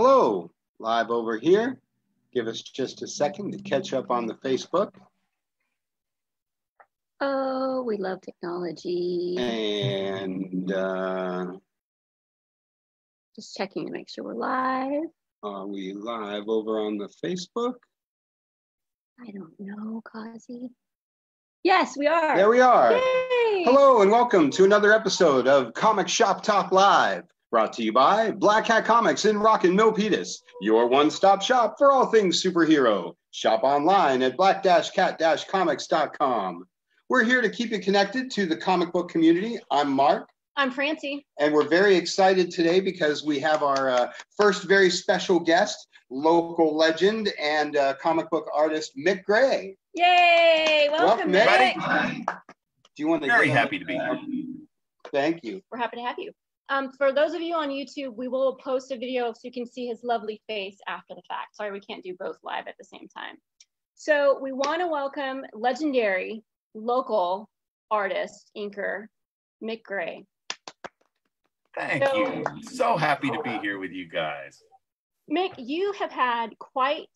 Hello, live over here. Give us just a second to catch up on the Facebook. Oh, we love technology. And uh, Just checking to make sure we're live. are we live over on the Facebook? I don't know, Kazi. Yes, we are. There we are. Yay! Hello and welcome to another episode of Comic Shop Talk Live, brought to you by Black Cat Comics in Rockin' Milpitas, your one-stop shop for all things superhero. Shop online at black-cat-comics.com. We're here to keep you connected to the comic book community. I'm Mark, I'm Francie. and we're very excited today because we have our uh, first very special guest, local legend and uh, comic book artist Mick Gray. Yay! Welcome, Welcome, Mick. Mick. Do you want to? Very happy to be here. Thank you. We're happy to have you. Um, for those of you on YouTube, we will post a video so you can see his lovely face after the fact. Sorry, we can't do both live at the same time. So we want to welcome legendary local artist, inker, Mick Gray. Thank So- you. So happy to be here with you guys. Mick, you have had quite,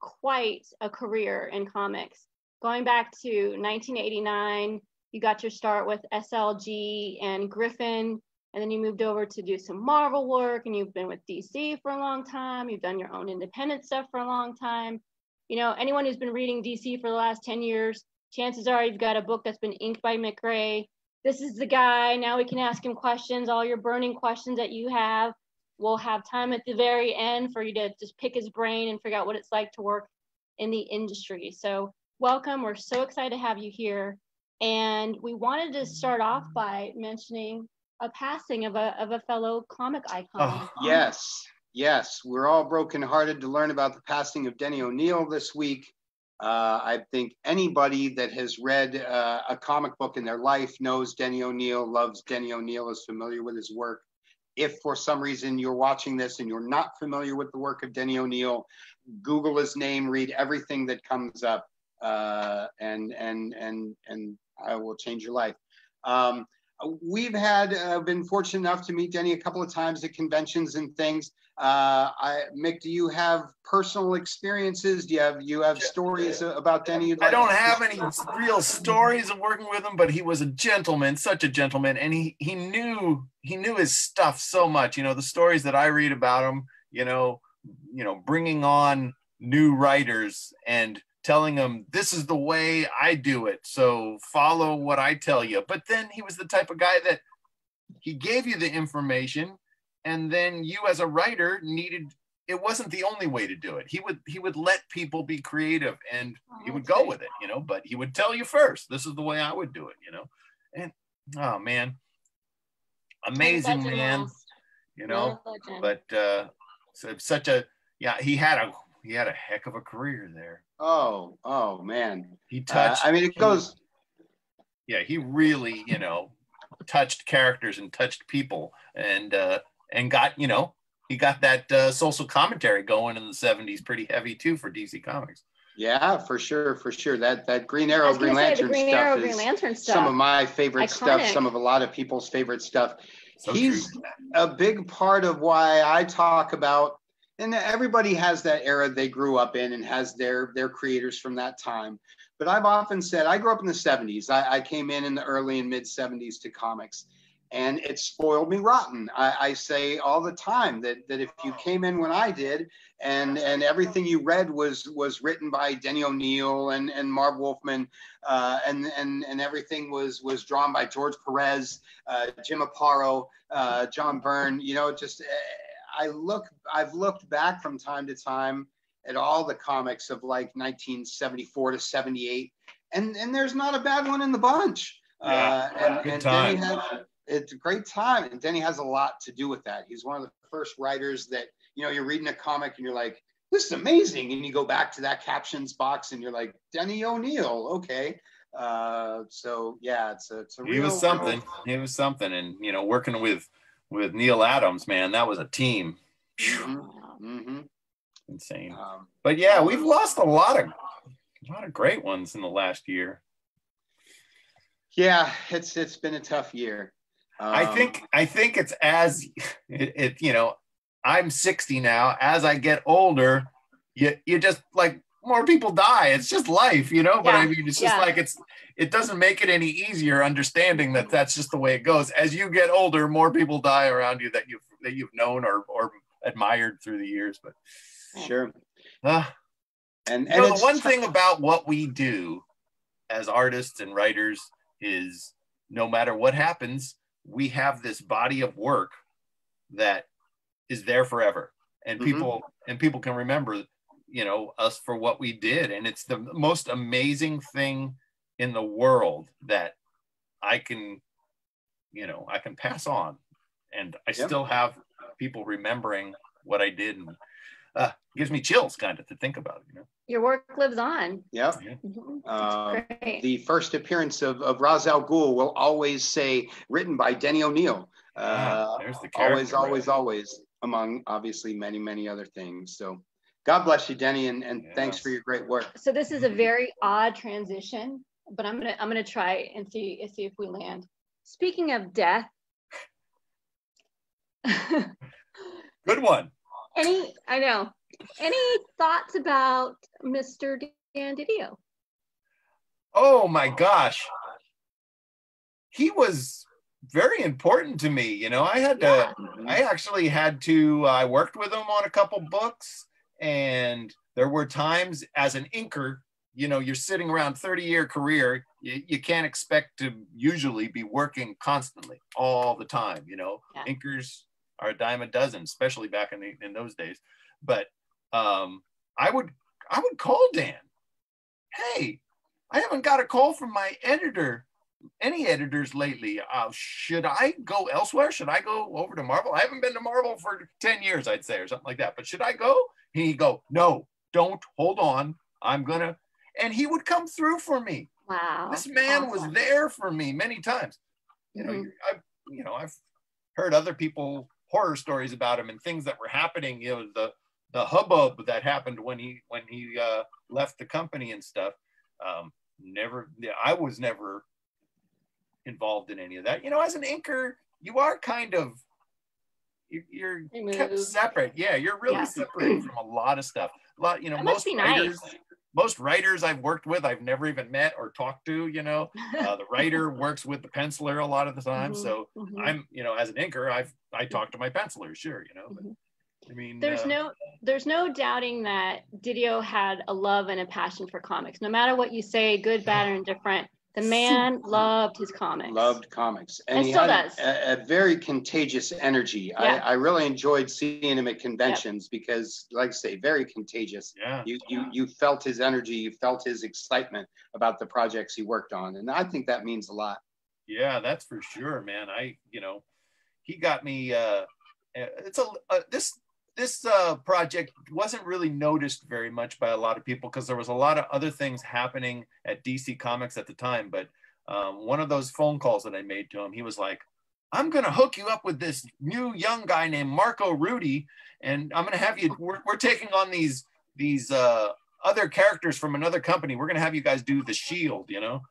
quite a career in comics. Going back to 1989, you got your start with SLG and Griffin, and then you moved over to do some Marvel work, and you've been with DC for a long time. You've done your own independent stuff for a long time. You know, anyone who's been reading DC for the last 10 years, chances are you've got a book that's been inked by Mick Gray. This is the guy. Now we can ask him questions, all your burning questions that you have we'll have time at the very end for you to just pick his brain and figure out what it's like to work in the industry. So welcome. We're so excited to have you here. And we wanted to start off by mentioning a passing of a, of a fellow comic icon. Oh, Yes, yes, we're all brokenhearted to learn about the passing of Denny O'Neil this week. Uh, I think anybody that has read uh, a comic book in their life knows Denny O'Neil, loves Denny O'Neil, is familiar with his work. If for some reason you're watching this and you're not familiar with the work of Denny O'Neill, Google his name, read everything that comes up, uh, and and and and I will change your life. Um, we've had uh, been fortunate enough to meet Denny a couple of times at conventions and things. Uh, I, Mick, do you have personal experiences? Do you have you have stories about Denny? you'd I don't have any real stories of working with him, but he was a gentleman, such a gentleman, and he he knew he knew his stuff so much. You know, the stories that I read about him, you know, you know, bringing on new writers and telling them this is the way I do it, so follow what I tell you. But then he was the type of guy that he gave you the information, and then you as a writer needed it wasn't the only way to do it. He would he would let people be creative and he would go with it, you know, but he would tell you first, this is the way I would do it, you know. And oh man, amazing man, you know. But uh so such a yeah, he had a he had a heck of a career there. Oh, oh man. He Uh, touched I mean, it goes. yeah, he really, you know, touched characters and touched people and uh and got, you know, he got that uh, social commentary going in the 70s pretty heavy too for DC Comics. Yeah, for sure, for sure. That that Green Arrow, Green Lantern Green stuff Arrow, is Green Lantern stuff. some of my favorite stuff. Some of a lot of people's favorite stuff. So He's true. a big part of why I talk about, and everybody has that era they grew up in and has their their creators from that time. But I've often said I grew up in the 70s. I, I came in in the early and mid 70s to comics, and it spoiled me rotten. I, I say all the time that that if you came in when I did, and and everything you read was was written by Denny O'Neil and and Marv Wolfman, uh, and and and everything was was drawn by George Perez, uh, Jim Aparo, uh, John Byrne. You know, just I look I've looked back from time to time at all the comics of like 1974 to 78, and and there's not a bad one in the bunch. Yeah, uh, and, good and time. Denny has it's a great time, and Denny has a lot to do with that. He's one of the first writers that you know you're reading a comic and you're like, this is amazing, and you go back to that captions box and you're like, Denny O'Neil, okay. Uh, so yeah, it's a it's a He real was something. He was something. And you know, working with with Neal Adams, man, that was a team. Phew, hmm Insane. Um, But yeah, we've lost a lot of a lot of great ones in the last year. yeah, it's it's been a tough year. I Um, think I think it's as it, it you know I'm 60 now. As I get older, you you just like more people die. It's just life, you know. But I mean, it's just yeah. like it's it doesn't make it any easier understanding that that's just the way it goes. As you get older, more people die around you that you've that you've known or or admired through the years. But Sure. uh, And you and know, the one thing about what we do as artists and writers is no matter what happens, we have this body of work that is there forever. And Mhm. people and people can remember, you know, us for what we did. And it's the most amazing thing in the world that I can, you know, I can pass on. And I Yep. still have people remembering what I did and uh, gives me chills kind of to think about, it you know. Your work lives on. Yep. Mhm. Uh, the first appearance of, of Ra's al Ghul will always say, written by Denny O'Neil. Ah, Uh, there's the always, character, always, right? always, among obviously many, many other things. So God bless you, Denny, and, and thanks for your great work. so this is a very odd transition, but I'm gonna I'm gonna try and see and see if we land. Speaking of death, Good one. any I know any thoughts about Mr. Dan Didio? Oh my gosh. He was very important to me. You know, I had to, Yeah. I actually had to, I worked with him on a couple books, and there were times as an inker, you know, you're sitting around 30 year career, you, you can't expect to usually be working constantly all the time. You know, Yeah. inkers are a dime a dozen, especially back in, the, in those days. But um, I would, I would call Dan, hey, I haven't got a call from my editor, any editors lately. Uh, should I go elsewhere? Should I go over to Marvel? I haven't been to Marvel for 10 years, I'd say, or something like that. But should I go? He'd go, no, don't, hold on. I'm going to. And he would come through for me. Wow. This man was there for me many times. You know, Mhm. I've, you know, I've heard other people horror stories about him and things that were happening. You know, the the hubbub that happened when he when he uh, left the company and stuff. Um, never, I was never involved in any of that. You know, as an inker, you are kind of you- you're kept separate. Yeah, you're really Yeah. separate from a lot of stuff. A lot, you know, That most be nice. writers, most writers I've worked with, I've never even met or talked to. You know, uh, the writer works with the penciler a lot of the time. Mhm, So mhm. I'm, you know, as an inker, I've I talk to my penciler, sure, you know. But, Mhm. I mean, there's uh, no there's no doubting that Didio had a love and a passion for comics. No matter what you say, good, bad, or indifferent, the man loved his comics. Loved comics. And, And he still had does. A, a very contagious energy. I, Yeah. I really enjoyed seeing him at conventions because, like I say, very contagious. yeah, You, you, you felt his energy, you felt his excitement about the projects he worked on. And I think that means a lot. yeah, that's for sure, man. I, you know, he got me. uh It's a uh, this this uh, project wasn't really noticed very much by a lot of people because there was a lot of other things happening at DC Comics at the time. But um, one of those phone calls that I made to him, he was like, "I'm gonna hook you up with this new young guy named Marco Rudy, and I'm gonna have you. We're, we're taking on these these uh, other characters from another company. We're gonna have you guys do the Shield, you know."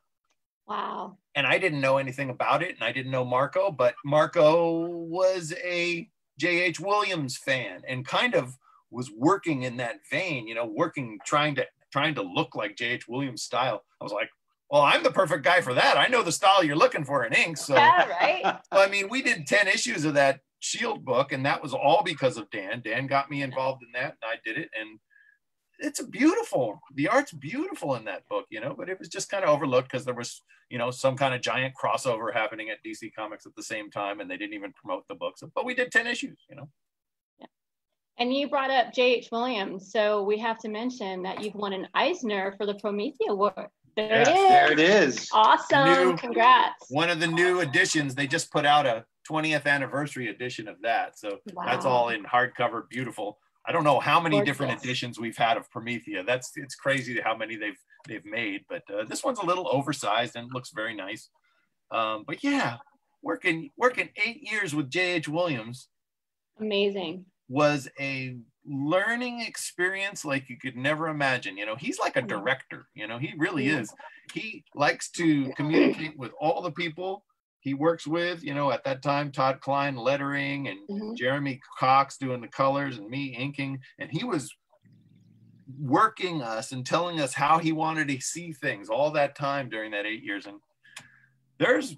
Wow. and I didn't know anything about it, and I didn't know Marco, but Marco was a J.H. Williams fan and kind of was working in that vein, you know, working trying to trying to look like J.H. Williams style. I was like, well, I'm the perfect guy for that. I know the style you're looking for in ink. So Yeah, right. I mean, we did 10 issues of that Shield book, and that was all because of Dan. Dan got me involved in that, and I did it. And it's beautiful. The art's beautiful in that book, you know, but it was just kind of overlooked because there was, you know, some kind of giant crossover happening at DC Comics at the same time, and they didn't even promote the books. But we did 10 issues, you know. yeah. And you brought up J.H. Williams, so we have to mention that you've won an Eisner for the Promethea Award. There Yes, it is. There it is. Awesome. New- Congrats. One of the new editions, they just put out a 20th anniversary edition of that. So that's all in hardcover, beautiful. I don't know how many different editions we've had of Promethea. That's it's crazy how many they've they've made, but uh, this one's a little oversized and looks very nice. Um, but yeah, working working eight years with J.H. Williams Amazing. was a learning experience like you could never imagine. You know, he's like a Mhm. director. You know, he really is. He likes to communicate with all the people. He works with, you know, at that time, Todd Klein lettering and Mhm. Jeremy Cox doing the colors and me inking. And he was working us and telling us how he wanted to see things all that time during that eight years. And there's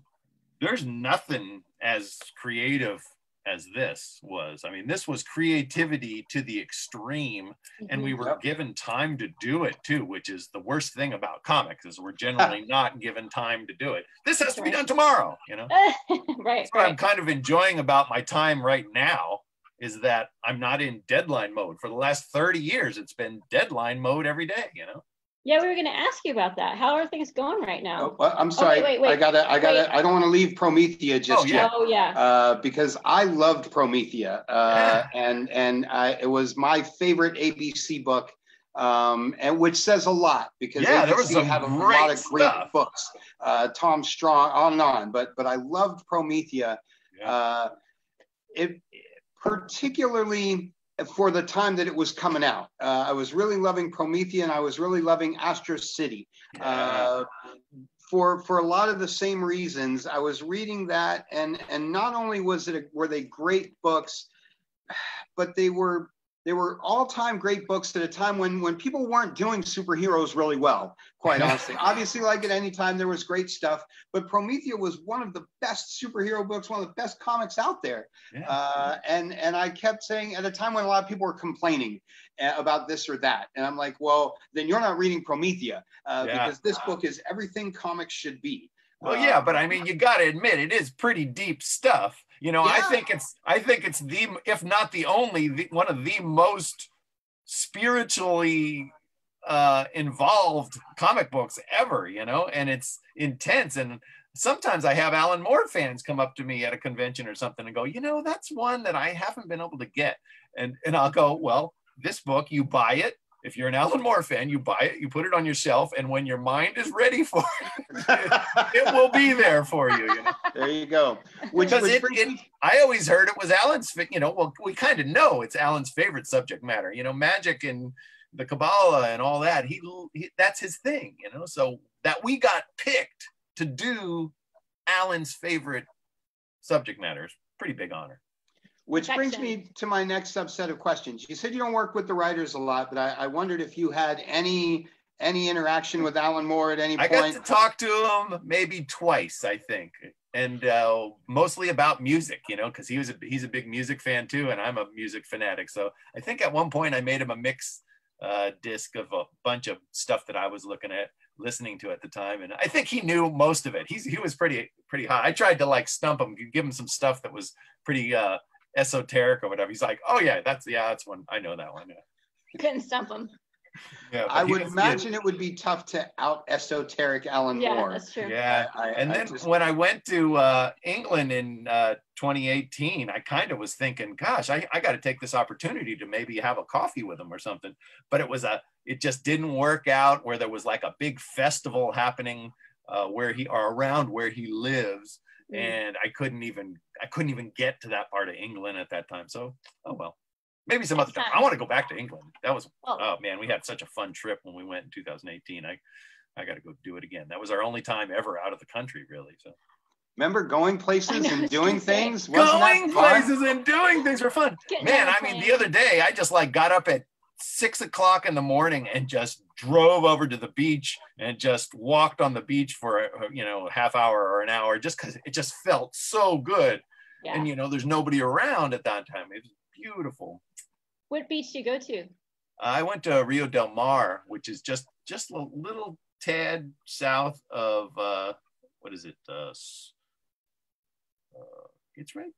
there's nothing as creative as this was. I mean, this was creativity to the extreme and we Mhm. were Yep. given time to do it too, which is the worst thing about comics is we're generally not given time to do it. This has to be done tomorrow, you know. right, That's what I'm kind of enjoying about my time right now is that I'm not in deadline mode. For the last 30 years, it's been deadline mode every day, you know. Yeah, we were going to ask you about that. How are things going right Oh, now? well, I'm sorry. wait, wait. I gotta, I gotta, Wait. I don't want to leave Promethea just Oh, yet. Oh, yeah. uh, because I loved Promethea, uh, and and I, it was my favorite ABC book, um, and which says a lot because Yeah, ABC there was some had a great lot of great stuff. books. Uh, Tom Strong, on and on, but but I loved Promethea. Yeah. Uh, it particularly for the time that it was coming out. Uh, I was really loving Promethea, and I was really loving Astro City uh, for for a lot of the same reasons. I was reading that, and and not only was it a, were they great books, but they were they were all time great books at a time when when people weren't doing superheroes really well. Quite honestly, obviously, like at any time there was great stuff, but Promethea was one of the best superhero books, one of the best comics out there. Yeah. Uh, and and I kept saying at a time when a lot of people were complaining uh, about this or that, and I'm like, well, then you're not reading Promethea uh, Yeah. because this book is everything comics should be. Well, Uh, yeah, but I mean, you got to admit it is pretty deep stuff. You know, I think it's I think it's the if not the only the, one of the most spiritually uh involved comic books ever, you know, and it's intense and sometimes I have Alan Moore fans come up to me at a convention or something and go, "You know, that's one that I haven't been able to get." And and I'll go, "Well, this book you buy it if you're an Alan Moore fan, you buy it, you put it on yourself, and when your mind is ready for it, it will be there for you. you know? there you go. Which, Because it, it, I always heard it was Alan's, you know, well, we kind of know it's Alan's favorite subject matter, you know, magic and the Kabbalah and all that. He, he that's his thing, you know. So that we got picked to do Alan's favorite subject matter is pretty big honor. Which brings me to my next subset of questions. You said you don't work with the writers a lot, but I, I wondered if you had any any interaction with Alan Moore at any I point. I got to talk to him maybe twice, I think, and uh, mostly about music, you know, because he was a, he's a big music fan too, and I'm a music fanatic. So I think at one point I made him a mix uh, disc of a bunch of stuff that I was looking at, listening to at the time, and I think he knew most of it. He's he was pretty pretty hot. I tried to like stump him, give him some stuff that was pretty uh, esoteric or whatever. He's like, oh yeah, that's yeah, that's one. I know that one. Yeah. Couldn't stump him. Yeah, I would imagine it would be tough to out esoteric Alan Yeah, Moore. that's true. Yeah, I- I- and I then just- when I went to uh, England in uh, 2018, I kind of was thinking, gosh, I, I got to take this opportunity to maybe have a coffee with him or something. But it was a, it just didn't work out where there was like a big festival happening uh, where he or around where he lives, Mm. and I couldn't even, I couldn't even get to that part of England at that time. So, oh well, maybe some other time. I want to go back to England. That was, Well, oh man, we had such a fun trip when we went in 2018. I, I got to go do it again. That was our only time ever out of the country, really. So Remember going places know, and doing things? Wasn't going places and doing things were fun. Getting Man, I mean, the other day I just like got up at six o'clock in the morning and just drove over to the beach and just walked on the beach for a, you know a half hour or an hour just because it just felt so good. Yeah. And you know, there's nobody around at that time. It was beautiful. What beach do you go to? I went to Rio Del Mar, which is just just a little tad south of uh, what is it? Uh, uh, it's right.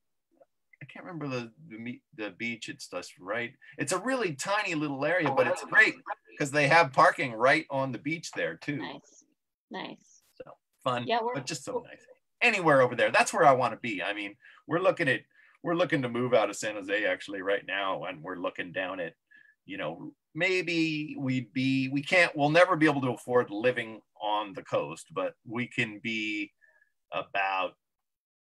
I can't remember the the, the beach. It's just right. It's a really tiny little area, but it's great because they have parking right on the beach there too. Nice. Nice. So fun, Yeah, we're- but just so nice. Anywhere over there, that's where I want to be. I mean, we're looking at we're looking to move out of San Jose actually right now, and we're looking down at, you know, maybe we'd be we can't we'll never be able to afford living on the coast, but we can be about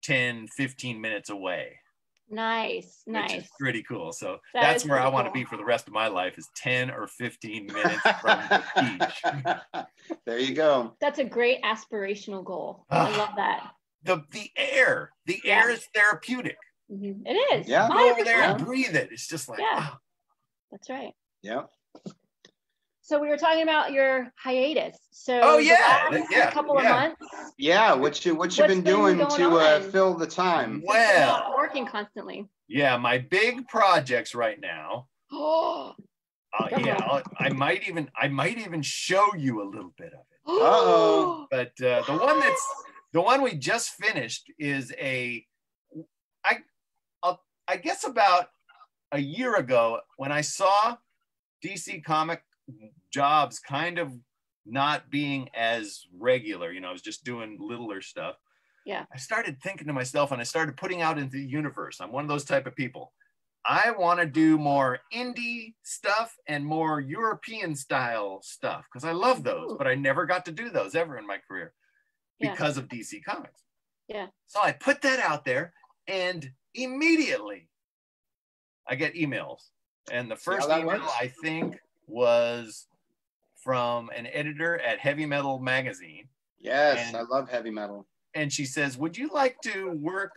10, 15 minutes away, Nice. which Nice. is pretty cool. So That that's where I pretty want to be for the rest of my life is 10 or 15 minutes from the beach. there you go. That's a great aspirational goal. I love that. the the air. The air is therapeutic. Mhm. It is. Yeah. Go over there and breathe it. It's just like Yeah. oh, That's right. Yeah. So we were talking about your hiatus. So Oh, the yeah, last yeah, couple of yeah. months, Yeah. What you what you've been been doing to uh, fill the time? well. working constantly. Yeah, my big projects right now. Oh, Uh, yeah, I'll, I might even I might even show you a little bit of it. Uh-oh. But uh, the one that's the one we just finished is a I I'll, I guess about a year ago when I saw DC comic jobs kind of not being as regular, you know, I was just doing littler stuff. Yeah. I started thinking to myself and I started putting out into the universe. I'm one of those type of people. I want to do more indie stuff and more European style stuff because I love those, Ooh. but I never got to do those ever in my career Yeah. because of DC Comics. Yeah. So I put that out there and immediately I get emails. And the first that email works. I think was from an editor at Heavy Metal Magazine Yes, And- I love heavy metal. and she says, "Would you like to work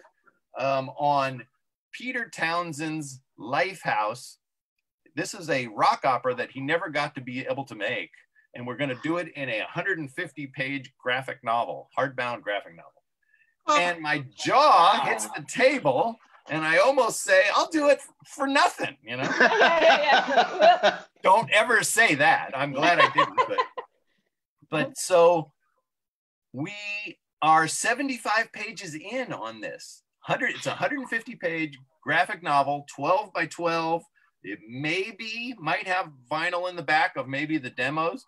um, on Peter Townshend's Lifehouse? This is a rock opera that he never got to be able to make, and we're going to do it in a 150-page graphic novel, hardbound graphic novel." And my jaw hits the table, and I almost say, "I'll do it for nothing," you know. yeah, don't ever say that. I'm glad I didn't. But, but so we are 75 pages in on this. 100, it's a 150 page graphic novel, 12 by 12. It maybe might have vinyl in the back of maybe the demos.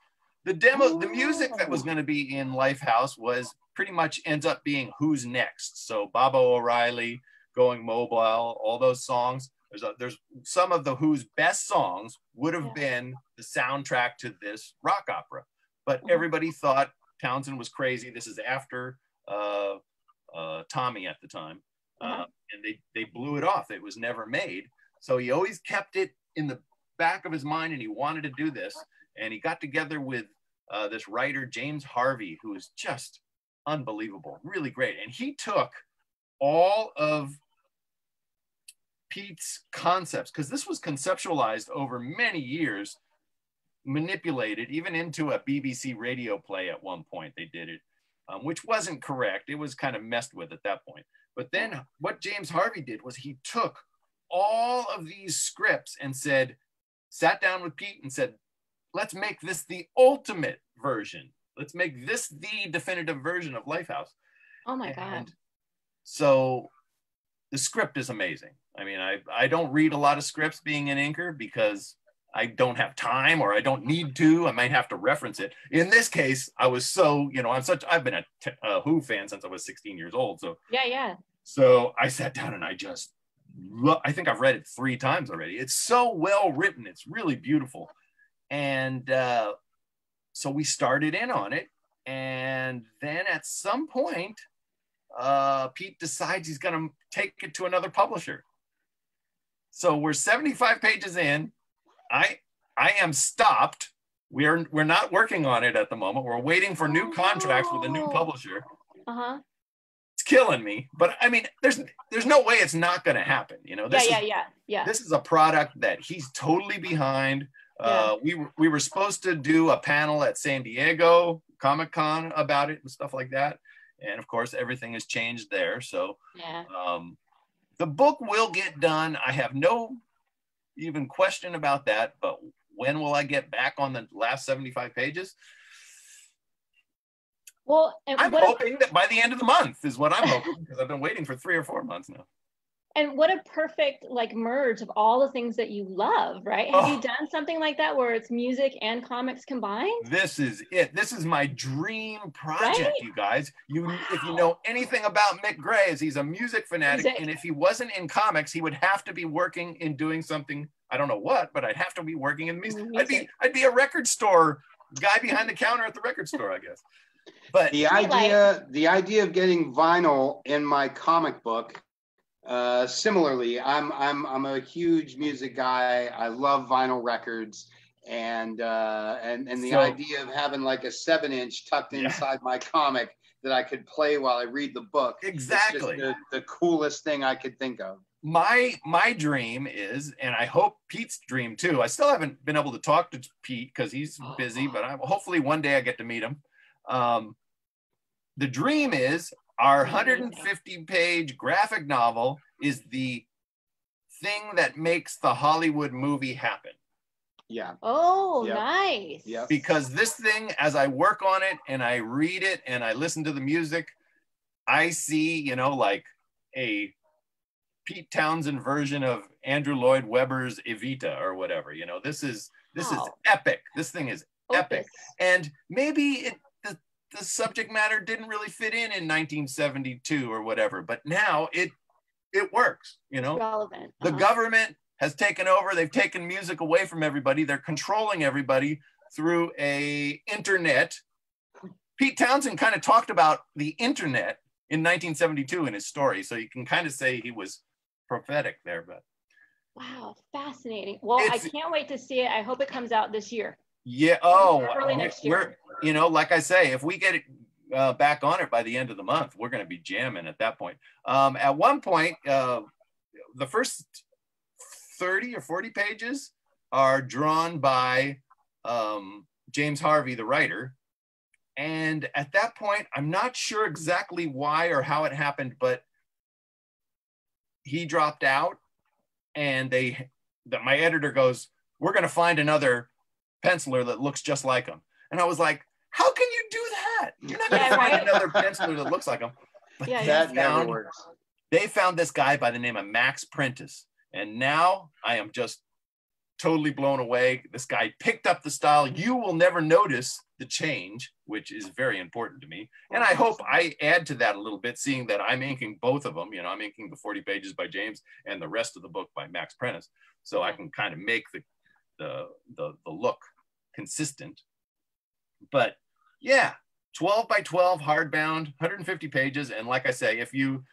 The demo, the music that was going to be in Lifehouse was pretty much ends up being Who's Next. So Baba O'Riley, Going Mobile, all those songs. There's a, there's some of the Who's best songs would have Yeah. been the soundtrack to this rock opera, but Mhm. everybody thought Townshend was crazy. This is after uh, uh, Tommy at the time, uh, Uh-huh. and they they blew it off. It was never made, so he always kept it in the back of his mind, and he wanted to do this. And he got together with uh, this writer James Harvey, who is just unbelievable, really great, and he took all of Pete's concepts, because this was conceptualized over many years, manipulated even into a BBC radio play at one point. They did it, um, which wasn't correct. It was kind of messed with at that point. But then what James Harvey did was he took all of these scripts and said, sat down with Pete and said, let's make this the ultimate version. Let's make this the definitive version of Lifehouse. Oh my god. So the script is amazing. I mean, I, I don't read a lot of scripts being an inker because I don't have time or I don't need to. I might have to reference it. In this case, I was so, you know, I'm such, I've been a, t- a Who fan since I was 16 years old. So, Yeah, yeah. so I sat down and I just, lo- I think I've read it three times already. It's so well written. It's really beautiful. And uh, so we started in on it. And then at some point, uh, Pete decides he's going to take it to another publisher. So we're 75 pages in. I I am stopped. We're we're not working on it at the moment. We're waiting for new Oh, contracts with a new publisher. Uh-huh. It's killing me. But I mean, there's there's no way it's not going to happen. You know, Yeah, this yeah, is yeah. Yeah. this is a product that he's totally behind. Uh, we were we were supposed to do a panel at San Diego Comic Con about it and stuff like that, and of course everything has changed there. So Yeah. um, the book will get done. I have no even question about that. But when will I get back on the last seventy five pages? Well, I'm hoping that by the end of the month is what I'm hoping because I've been waiting for three or four months now. And what a perfect like merge of all the things that you love, right? Have Oh. you done something like that where it's music and comics combined? This is it. This is my dream project, Right? you guys. You, if you know anything about Mick Gray, is he's a music fanatic, Music. and if he wasn't in comics, he would have to be working in doing something. I don't know what, but I'd have to be working in music. I'd be, I'd be a record store guy behind the counter at the record store, I guess. But The Like- idea, the idea of getting vinyl in my comic book. Uh, similarly, I'm I'm I'm a huge music guy. I love vinyl records, and uh, and and the So- idea of having like a seven inch tucked Yeah. inside my comic that I could play while I read the book. It's just Exactly. the, the coolest thing I could think of. my my dream is and i hope pete's dream too i still haven't been able to talk to pete because he's busy but i hopefully one day i get to meet him um, the dream is our 150 page graphic novel is the thing that makes the hollywood movie happen Yeah. Oh, Yep. nice. Yeah. because this thing as i work on it and i read it and i listen to the music i see you know like a pete townshend version of andrew lloyd webber's evita or whatever you know this is this is epic this thing is epic and maybe it the, subject matter didn't really fit in in 1972 or whatever but now it it works you know Relevant. the Uh-huh. government has taken over they've taken music away from everybody they're controlling everybody through a internet pete townshend kind of talked about the internet in 1972 in his story so you can kind of say he was prophetic there but Wow, fascinating. Well, I can't wait to see it. I hope it comes out this year. Yeah oh Early next year. we're you know like i say if we get it uh, back on it by the end of the month we're going to be jamming at that point um, at one point uh, the first 30 or 40 pages are drawn by um, James Harvey, the writer. And at that point, I'm not sure exactly why or how it happened, but he dropped out and they that my editor goes, We're gonna find another penciler that looks just like him. And I was like, How can you do that? You're not gonna Yeah, find right. another penciler that looks like him. But Yeah, they That never found works. they found this guy by the name of Max Prentice. And now I am just totally blown away. This guy picked up the style. You will never notice the change, which is very important to me. And I hope I add to that a little bit, seeing that I'm inking both of them. You know, I'm inking the 40 pages by James and the rest of the book by Max Prentice. So I can kind of make the the the, the look consistent. But yeah, 12 by 12 hardbound, 150 pages. And like I say, if you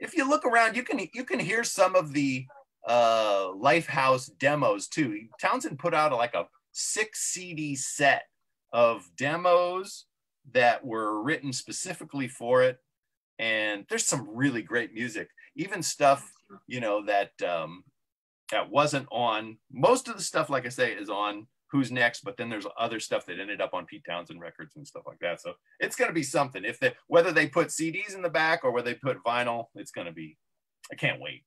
if you look around, you can you can hear some of the uh Lifehouse demos too. Townshend put out like a six CD set of demos that were written specifically for it. And there's some really great music, even stuff, you know, that um that wasn't on most of the stuff, like I say, is on Who's Next, but then there's other stuff that ended up on Pete Townshend records and stuff like that. So it's gonna be something. If they whether they put CDs in the back or whether they put vinyl, it's gonna be I can't wait.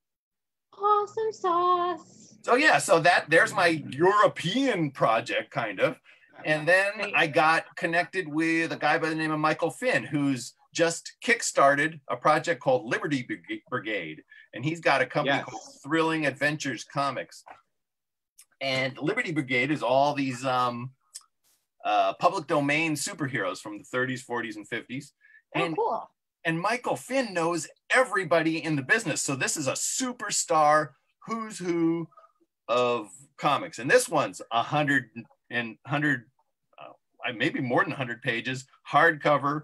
Awesome sauce. So yeah, so that there's my European project kind of. And then I got connected with a guy by the name of Michael Finn, who's just kickstarted a project called Liberty Brigade. And he's got a company Yes. called Thrilling Adventures Comics. And Liberty Brigade is all these um, uh, public domain superheroes from the 30s, 40s, and 50s. Oh, And cool. and Michael Finn knows everybody in the business. So this is a superstar who's who of comics. And this one's a hundred and hundred, uh, maybe more than hundred pages, hardcover,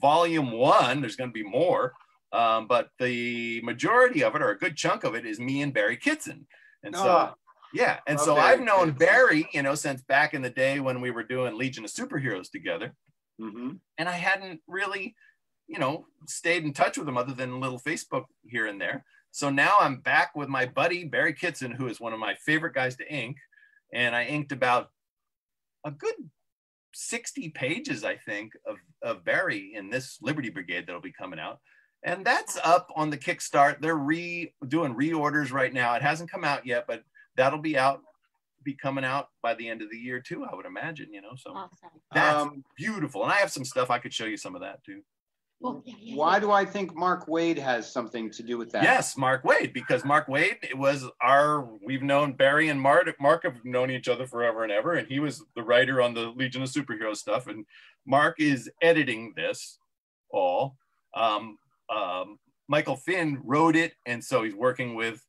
volume one. There's going to be more, um, but the majority of it, or a good chunk of it, is me and Barry Kitson. And so. Ah, Yeah, and so Barry I've known. Barry, you know, since back in the day when we were doing Legion of Superheroes together mhm. and I hadn't really, you know, stayed in touch with him other than a little Facebook here and there. So now I'm back with my buddy Barry Kitson, who is one of my favorite guys to ink, and I inked about a good 60 pages, I think, of, of Barry in this Liberty Brigade that'll be coming out. And that's up on the Kickstart. They're re doing reorders right now. It hasn't come out yet, but that'll be out, be coming out by the end of the year too, I would imagine, you know. So Awesome. that's Um, beautiful. And I have some stuff I could show you some of that too. Well, yeah, yeah, Why yeah. do I think Mark Waid has something to do with that? Yes, Mark Waid, because Mark Waid it was our we've known Barry and Mark Mark have known each other forever and ever, and he was the writer on the Legion of Superheroes stuff, and Mark is editing this all. Um, um, Michael Finn wrote it, and so he's working with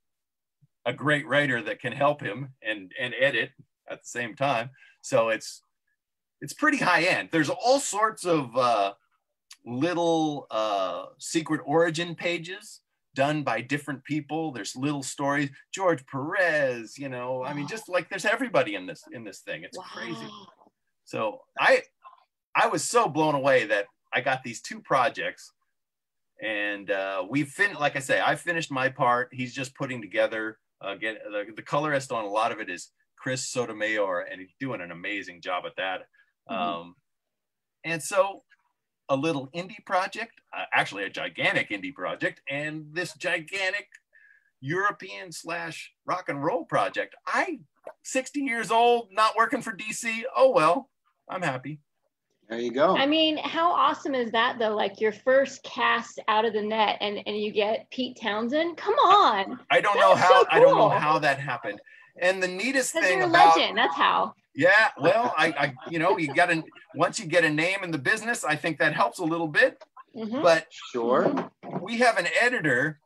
a great writer that can help him and and edit at the same time. So it's it's pretty high end. There's all sorts of uh, little uh, secret origin pages done by different people. There's little stories. George Perez, you know, I mean, just like there's everybody in this in this thing. It's wow. crazy. So I I was so blown away that I got these two projects, and uh, we've fin like I say, I finished my part. He's just putting together. Uh, get the, the colorist on a lot of it is Chris Sotomayor, and he's doing an amazing job at that. Mhm. Um, and so a little indie project, uh, actually a gigantic indie project, and this gigantic European slash rock and roll project. I, 60 years old, not working for DC. Oh well, I'm happy. There you go. I mean, how awesome is that though? Like your first cast out of the net and, and you get Pete Townshend. Come on. I don't know how so I don't know how that happened. And the neatest Because thing you're a about legend. That's how. yeah, well, I, I you know you got to once you get a name in the business, I think that helps a little bit. Mhm. But Sure. we have an editor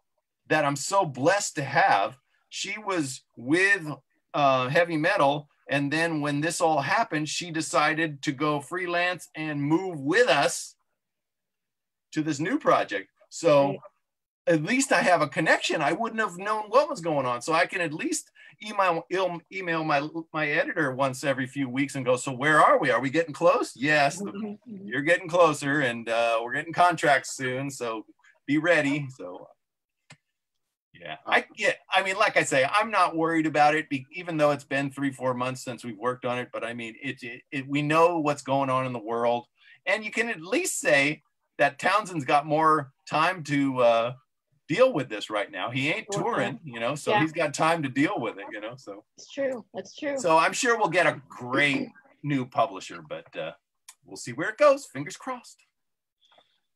that I'm so blessed to have. She was with uh, heavy metal, and then when this all happened, she decided to go freelance and move with us to this new project. So Right. at least I have a connection. I wouldn't have known what was going on, so I can at least email email my my editor once every few weeks and go. So where are we? Are we getting close? Yes, the Mhm, mhm. you're getting closer and uh, we're getting contracts soon so be ready so yeah. I yeah i mean like i say i'm not worried about it be, even though it's been three four months since we've worked on it but i mean it, it, it we know what's going on in the world. And you can at least say that townshend's got more time to uh, deal with this right now. He ain't touring you know so Yeah. he's got time to deal with it you know so. It's true. That's true. so i'm sure we'll get a great new publisher but uh, we'll see where it goes. Fingers crossed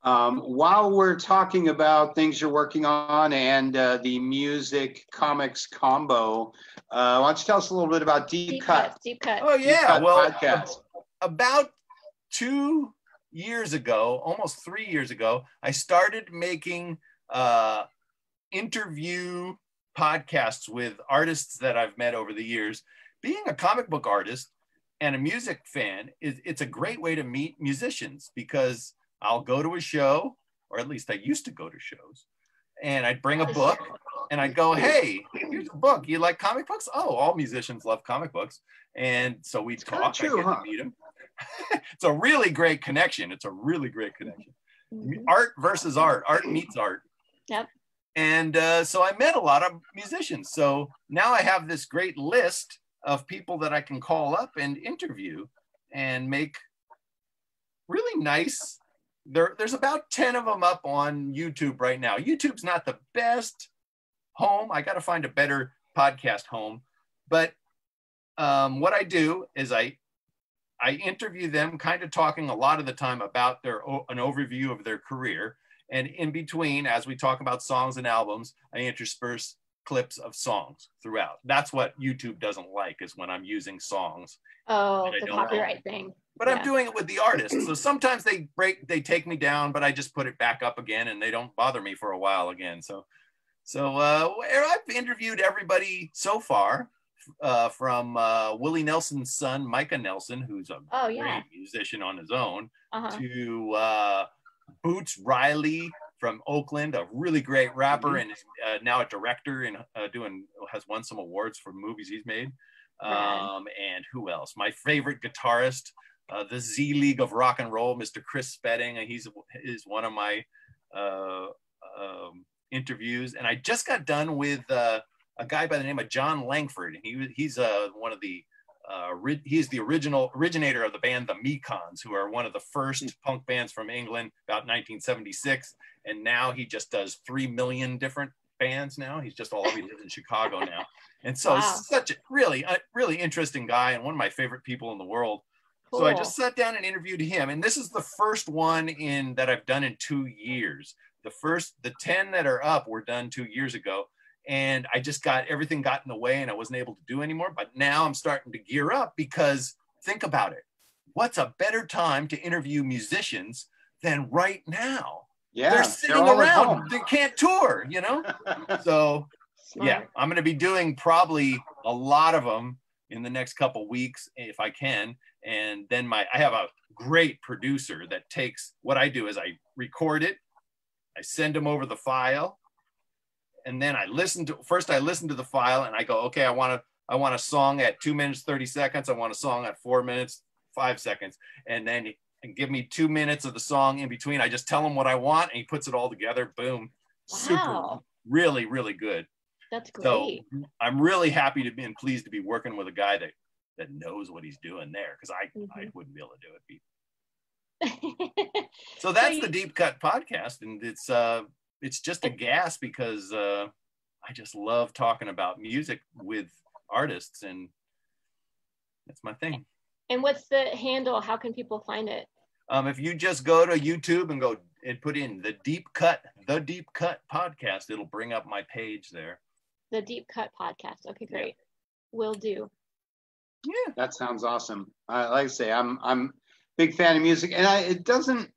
Um, while we're talking about things you're working on and uh, the music comics combo, uh, why don't you tell us a little bit about Deep, deep Cut? cut. Deep cut. Oh yeah, Cut well, podcast. about two years ago, almost three years ago, I started making uh, interview podcasts with artists that I've met over the years. Being a comic book artist and a music fan is it's a great way to meet musicians because I'll go to a show, or at least I used to go to shows, and I'd bring a book and I'd go, hey, here's a book. You like comic books? Oh, all musicians love comic books. And so we kinda talk. true, I get huh? to meet them. it's a really great connection. It's a really great connection. Mhm. Art versus art. Art meets art. Yep. And uh, so I met a lot of musicians. So now I have this great list of people that I can call up and interview and make really nice. There, there's about 10 of them up on YouTube right now. YouTube's not the best home. I got to find a better podcast home. But um, what I do is I I interview them, kind of talking a lot of the time about their an overview of their career, and in between, as we talk about songs and albums, I intersperse clips of songs throughout. That's what YouTube doesn't like is when I'm using songs, Oh, the copyright thing. But Yeah. I'm doing it with the artist. So sometimes they break, they take me down, but I just put it back up again, and they don't bother me for a while again. So, so uh, where I've interviewed everybody so far, uh, from uh, Willie Nelson's son, Micah Nelson, who's a Oh, great yeah. musician on his own, Uh-huh. to uh, Boots Riley from Oakland, a really great rapper Mm-hmm. and is uh, now a director and uh, doing has won some awards for movies he's made. Um, and who else? My favorite guitarist, uh, the Zelig of Rock and Roll, Mr. Chris Spedding. and He's is one of my uh, um, interviews, and I just got done with uh, a guy by the name of Jon Langford. He he's uh, one of the uh, ri- he's the original originator of the band the Mekons, who are one of the first punk bands from England about 1976. And now he just does three million different bands. Now he's just all over. He lives in Chicago now, and so Wow. such a really uh, really interesting guy and one of my favorite people in the world. So I just sat down and interviewed him, and this is the first one in that I've done in two years. The first, the ten that are up were done two years ago, and I just got everything got in the way, and I wasn't able to do anymore. But now I'm starting to gear up because think about it: what's a better time to interview musicians than right now? Yeah, they're sitting all at around; they can't tour, you know. So yeah, I'm going to be doing probably a lot of them in the next couple weeks if I can. And then my I have a great producer that takes what I do is I record it, I send him over the file, and then I listen to first I listen to the file and I go, okay, I want to I want a song at two minutes, 30 seconds. I want a song at four minutes, five seconds. And then and give me two minutes of the song in between. I just tell him what I want and he puts it all together. Boom. Super, really, really good. That's great So. I'm really happy to be and pleased to be working with a guy that that knows what he's doing there because I I Mhm. wouldn't be able to do it. So that's you- the Deep Cut podcast, and it's uh it's just a gas because uh, I just love talking about music with artists, and that's my thing. and what's the handle? How can people find it? Um, if you just go to YouTube and go and put in the Deep Cut, the Deep Cut podcast, it'll bring up my page there. The Deep Cut Podcast. Okay, great. Will do. Yeah. That sounds awesome. Uh, like I say, I'm I'm big fan of music, and I it doesn't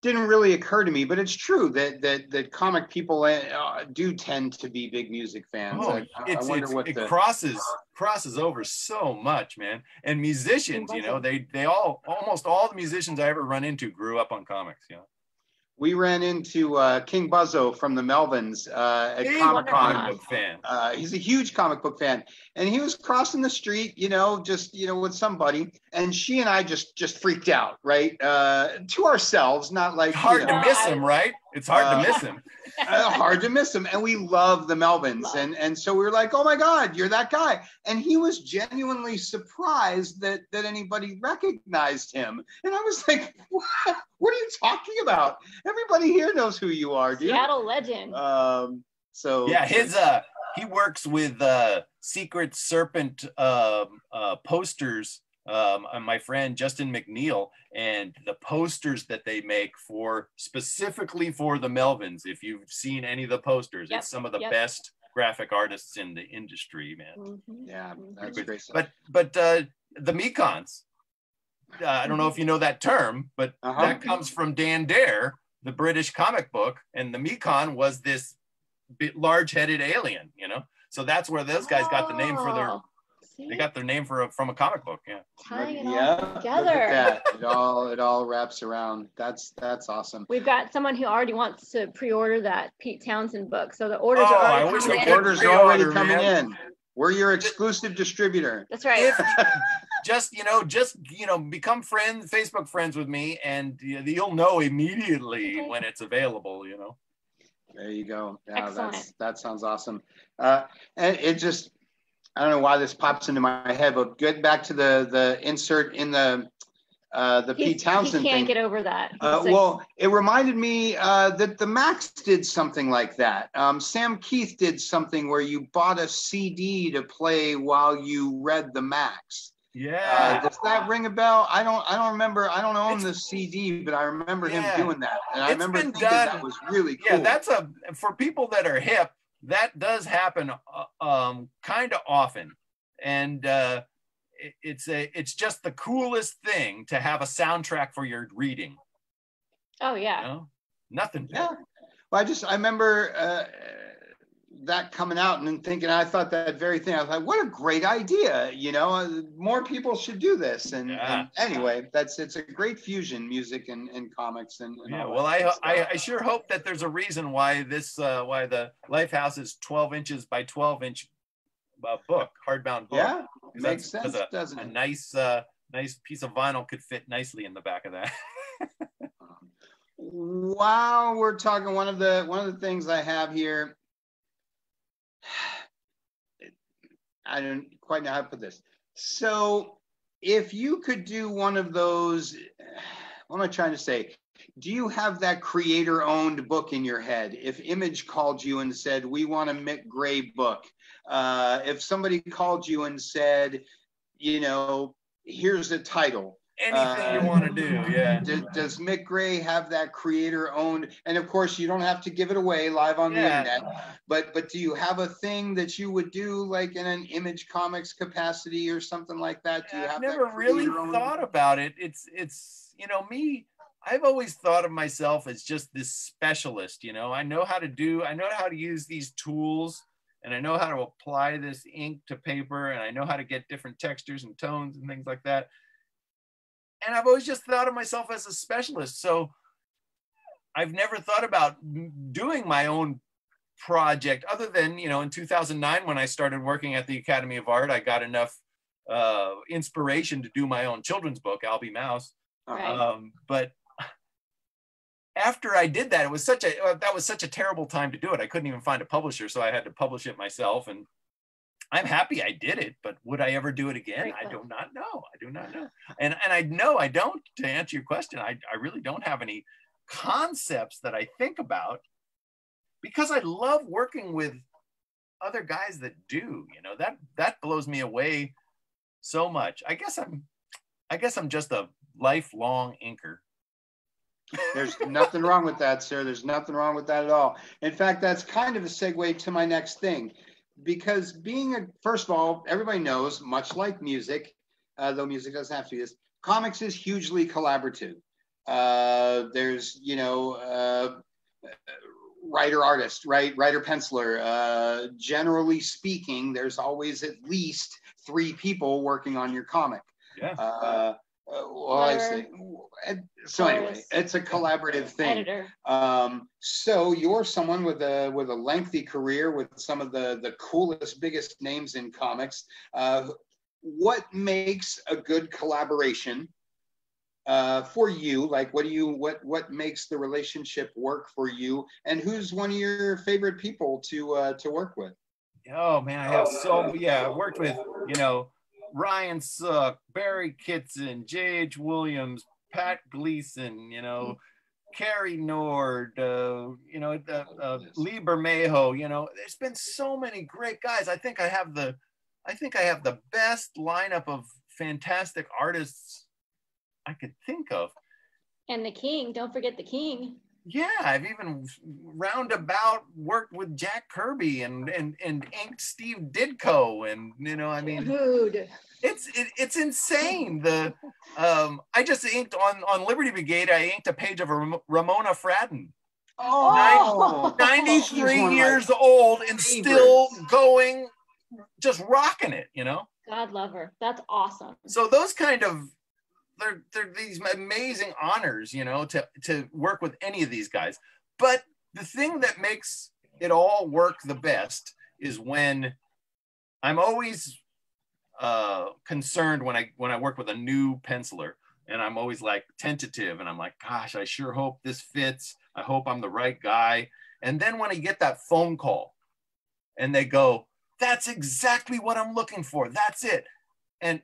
didn't really occur to me, but it's true that that that comic people uh, do tend to be big music fans. Oh, I, I wonder it's what it the crosses crosses over so much, man. And musicians, you know, they they all almost all the musicians I ever run into grew up on comics. You know, we ran into uh, King Buzzo from the Melvins uh, at Big Comic Con. comic book fan. Uh, he's a huge comic book fan, and he was crossing the street, you know, just you know, with somebody, and she and I just just freaked out, right? Uh, to ourselves, not like It's hard you to miss him, right? It's hard Uh, to miss him. uh, hard to miss him, and we love the Melvins, Love. and and so we were like, oh my God, you're that guy, and he was genuinely surprised that that anybody recognized him, and I was like, what? What are you talking about? Everybody here knows who you are, dude. Seattle legend. Um, so Yeah, his uh he works with uh Secret Serpent um uh posters um my friend Justin McNeil and the posters that they make for specifically for the Melvins. If you've seen any of the posters, Yep, it's some of the yep. best graphic artists in the industry, man. Mhm. yeah, Mhm. that's Good. great. stuff. But but uh the Mekons, uh, I don't know if you know that term, but Uh-huh. that comes from Dan Dare, the British comic book, and the Mekon was this bit large-headed alien, you know. So that's where those guys got the name for their. See? They got their name for a, from a comic book. Yeah. tying it yeah, all together. that. It all it all wraps around. That's that's awesome. We've got someone who already wants to pre-order that Pete Townshend book, so the orders Oh, are I already wish coming we in. Orders are already coming man. in. We're your exclusive distributor. That's right. If just you know, just you know, become friends, Facebook friends with me, and you- you'll know immediately Okay. when it's available. You know. There you go. Yeah, Excellent. that's that sounds awesome. Uh, and it just I don't know why this pops into my head, but get back to the the insert in the uh, the He's- Pete Townshend he can't thing. get over that. Uh, like, well, it reminded me uh, that the Maxx did something like that. Um, Sam Kieth did something where you bought a CD to play while you read the Maxx. Uh, Yeah. does that ring a bell? I don't. I don't remember. I don't own It's- the CD, but I remember Yeah. him doing that, and I It's remember been thinking done. that was really cool. yeah that's a for people that are hip that does happen uh, um kind of often and uh it, it's a it's just the coolest thing to have a soundtrack for your reading oh you yeah. know nothing Yeah. Well, I just I remember uh, that coming out and thinking I thought that very thing. I was like, what a great idea! You know, uh, more people should do this. And, Yeah. and anyway, that's it's a great fusion, music and, and comics and. and yeah well I, I i sure hope that there's a reason why this uh why the lifehouse is 12 inches by 12 inch uh, book hardbound book yeah, makes sense, because doesn't a it? nice uh nice piece of vinyl could fit nicely in the back of that While we're talking, one of the one of the things I have here, I don't quite know how to put this. So, if you could do one of those, what am I trying to say? Do you have that creator-owned book in your head? If Image called you and said, "We want a Mick Gray book," uh, if somebody called you and said, "You know, here's a title," anything you Uh, want to do yeah does, does Mick Gray have that creator owned? And of course, you don't have to give it away live on the internet. But but do you have a thing that you would do like in an Image Comics capacity or something like that? Do you I've never really thought about it. It's it's you know me. I've always thought of myself as just this specialist. You know, I know how to do. I know how to use these tools, and I know how to apply this ink to paper, and I know how to get different textures and tones and things like that. And I've always just thought of myself as a specialist. So I've never thought about doing my own project other than you know in 2009 when i started working at the academy of art i got enough uh, inspiration to do my own children's book albie mouse Right. um, but after i did that it was such a uh, that was such a terrible time to do it i couldn't even find a publisher so i had to publish it myself and i'm happy i did it but would i ever do it again Very i do not know i do not know and and i know i don't to answer your question i, I really don't have any concepts that i think about because I love working with other guys that do, you know, that that blows me away so much. I guess I'm I guess I'm just a lifelong inker. There's nothing wrong with that, sir. There's nothing wrong with that at all. In fact, that's kind of a segue to my next thing. Because being a, first of all, everybody knows, much like music, uh, though music doesn't have to be this, comics is hugely collaborative. Uh, there's, you know, uh, writer artist, right? Writer penciler. Uh, generally speaking, there's always at least three people working on your comic. Yeah. Uh, uh, well, I say, so anyway, it's a collaborative thing. Editor. Um, so you're someone with a with a lengthy career with some of the the coolest, biggest names in comics. Uh, what makes a good collaboration uh, for you? Like, what do you what what makes the relationship work for you? And who's one of your favorite people to uh, to work with? Oh man, I have so yeah, I worked with, you know, Ryan Sook, Barry Kitson, J.H. Williams, Pat Gleason, you know, Cary Nord, uh, you know, uh, uh, Lee Bermejo, you know, there's been so many great guys. I think I have the, I think I have the best lineup of fantastic artists I could think of. And the king, don't forget the king. Yeah, I've even roundabout worked with Jack Kirby and and and inked Steve Ditko, and you know, I mean, Dude. it's it, it's insane. The um, I just inked on on Liberty Brigade. I inked a page of Ram- Ramona Fradon, Oh. She's 93 one of my years old and still going, just rocking it. You know, God love her. That's awesome. so those kind of they're they're these amazing honors, you know, to to work with any of these guys. But the thing that makes it all work the best is when I'm always uh, concerned when I when I work with a new penciler, and I'm always like tentative, and I'm like, gosh, I sure hope this fits. I hope I'm the right guy. And then when I get that phone call, and they go, "That's exactly what I'm looking for. That's it," and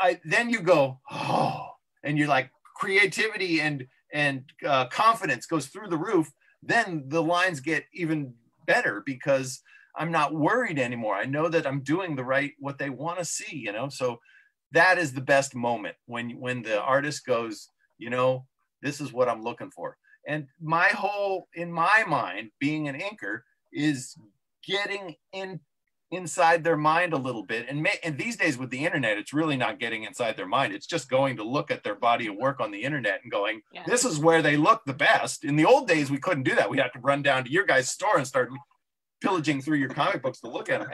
I then you go, oh, and you're like creativity and and uh, confidence goes through the roof. Then the lines get even better because I'm not worried anymore. I know that I'm doing the right what they want to see. You know, so that is the best moment when when the artist goes, you know, this is what I'm looking for. And my whole in my mind, being an inker, is getting in inside their mind a little bit. And, may, and these days with the internet it's really not getting inside their mind. It's just going to look at their body of work on the internet and going Yeah. this is where they look the best. In the old days we couldn't do that. We had to run down to your guys store and start pillaging through your comic books to look at them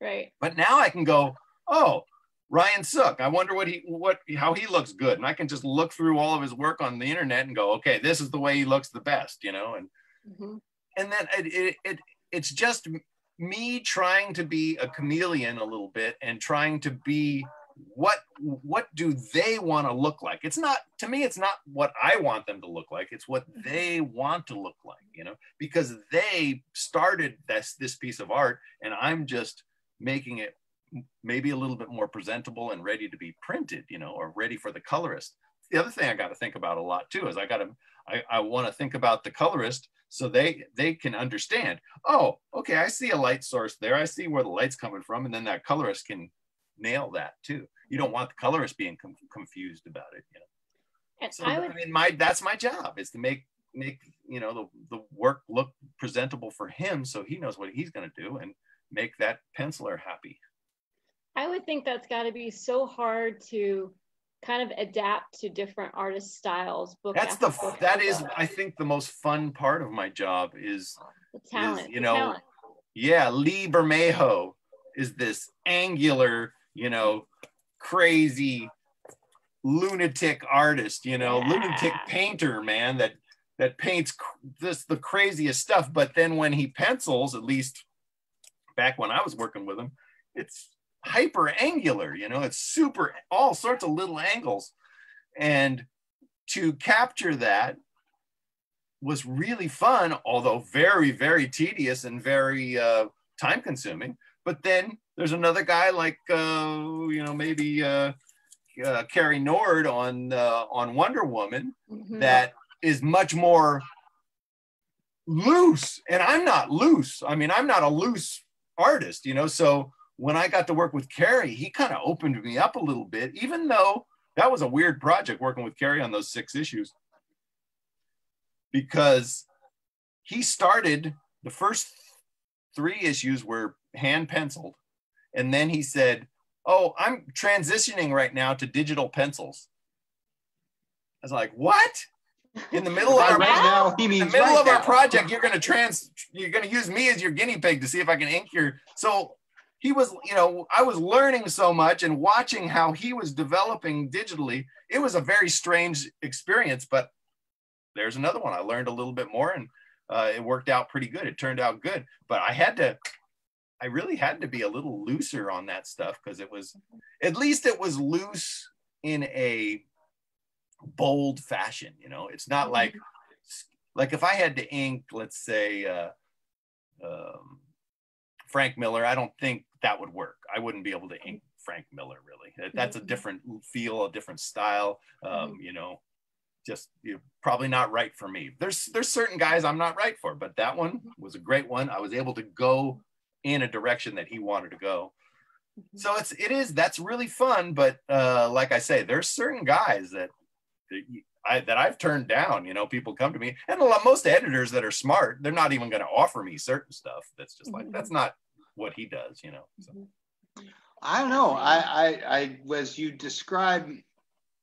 Right. but now i can go oh ryan sook i wonder what he what how he looks good. And i can just look through all of his work on the internet and go okay this is the way he looks the best you know and Mhm. and then it, it, it it's just me trying to be a chameleon a little bit and trying to be what what do they want to look like? It's not to me it's not what i want them to look like it's what mm-hmm. they want to look like you know? Because they started this this piece of art and i'm just making it maybe a little bit more presentable and ready to be printed you know or ready for the colorist. The other thing i got to think about a lot too is i got to i, I want to think about the colorist so they they can understand oh okay i see a light source there i see where the light's coming from and then that colorist can nail that too. You don't want the colorist being com- confused about it you know? And so I would, I, mean my that's my job is to make make you know the, the work look presentable for him so he knows what he's going to do and make that penciler happy. I would think that's got to be so hard to kind of adapt to different artist styles. Book that's the book that is book. i think the most fun part of my job is the talent. you know, talent. yeah, Lee Bermejo is this angular, you know, crazy lunatic artist, you know, lunatic painter, man, that that paints this the craziest stuff. But then when he pencils, at least back when I was working with him, it's hyper angular, you know, it's super all sorts of little angles. And to capture that was really fun, although very, very tedious and very uh, time consuming. But then there's another guy like, uh, you know, maybe uh, uh, Cary Nord on uh, on Wonder Woman Mhm. that is much more loose and i'm not loose i mean i'm not a loose artist you know so when i got to work with Cary, he kind of opened me up a little bit even though that was a weird project working with Cary on those six issues. Because he started the first three issues were hand penciled and then he said oh i'm transitioning right now to digital pencils. I was like what? In the middle of our right now, he in the middle right of our project, you're gonna trans, you're gonna use me as your guinea pig to see if I can ink your. So he was, you know, I was learning so much and watching how he was developing digitally. It was a very strange experience, but there's another one. I learned a little bit more, and uh, it worked out pretty good. It turned out good, but I had to. I really had to be a little looser on that stuff because it was, at least it was loose in a bold fashion. You know, it's not like like if I had to ink, let's say, uh, um, Frank Miller, I don't think that would work. I wouldn't be able to ink Frank Miller really. That's a different feel, a different style. Um, you know, just you know, probably not right for me. There's there's certain guys I'm not right for, but that one was a great one. I was able to go in a direction that he wanted to go. So it's it is that's really fun, but uh, like I say, there's certain guys that that I, that I've turned down. You know, people come to me, and a lot, most editors that are smart, they're not even going to offer me certain stuff. That's just like that's not what he does. You know. So, mm-hmm. Mm-hmm. I don't know. I, I, I, as you describe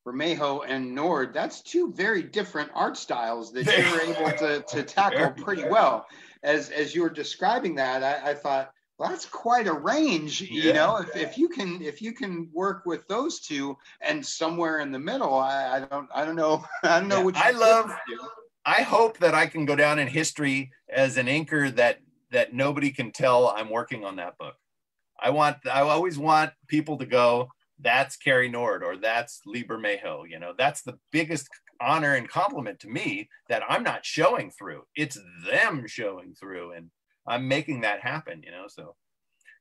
Bermejo and Nord, that's two very different art styles that you were able to, to tackle Very pretty well. As, as you were describing that, I, I thought, well, that's quite a range, you Yeah. know, if, if you can, if you can work with those two and somewhere in the middle, I, I don't, I don't know. I don't know Yeah, what I love- I hope that I can go down in history as an inker that that nobody can tell I'm working on that book. I want I always want people to go, that's Cary Nord or that's Lee Bermejo. You know, that's the biggest honor and compliment to me that I'm not showing through. It's them showing through, and I'm making that happen. You know, so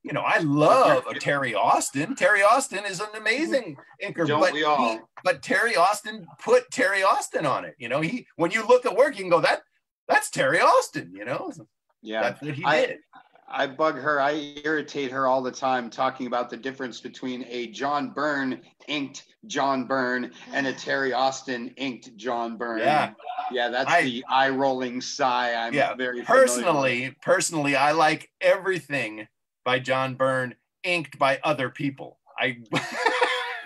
you know, I love a Terry Austin. Terry Austin is an amazing inker, Don't but we all? he- but Terry Austin put Terry Austin on it. You know, he when you look at work, you can go that that's Terry Austin. You know, Yeah. that's what he I- did. I bug her. I irritate her all the time talking about the difference between a John Byrne inked John Byrne and a Terry Austin inked John Byrne. Yeah. Yeah, that's I- the eye rolling sigh. I'm Yeah, very familiar with. Personally, personally, I like everything by John Byrne inked by other people. I,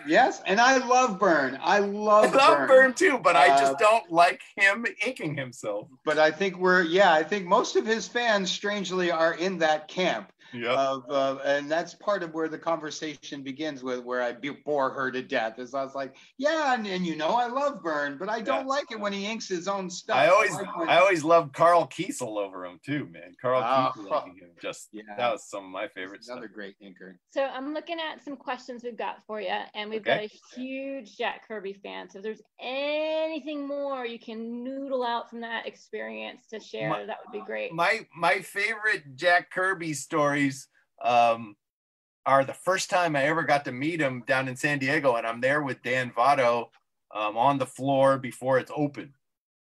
Yes, and I love Byrne. I I love, Byrne, too, but I Uh, just don't like him inking himself. But I think we're yeah. I think most of his fans, strangely, are in that camp. Yeah. of uh, and that's part of where the conversation begins with where I be- bore her to death is I was like yeah and, and you know I love Byrne but I don't Yeah. like it when he inks his own stuff I always, like when- I always loved Karl Kesel over him too, man. Karl Oh. Kesel inking him, just Yeah. that was some of my favorite He's stuff. another great inker So I'm looking at some questions we've got for you, and we've Okay. got a huge Jack Kirby fan. So if there's anything more you can noodle out from that experience to share, My- that would be great. my my favorite Jack Kirby um, are the first time I ever got to meet him down in San Diego, and I'm there with Dan Vado um, on the floor before it's open.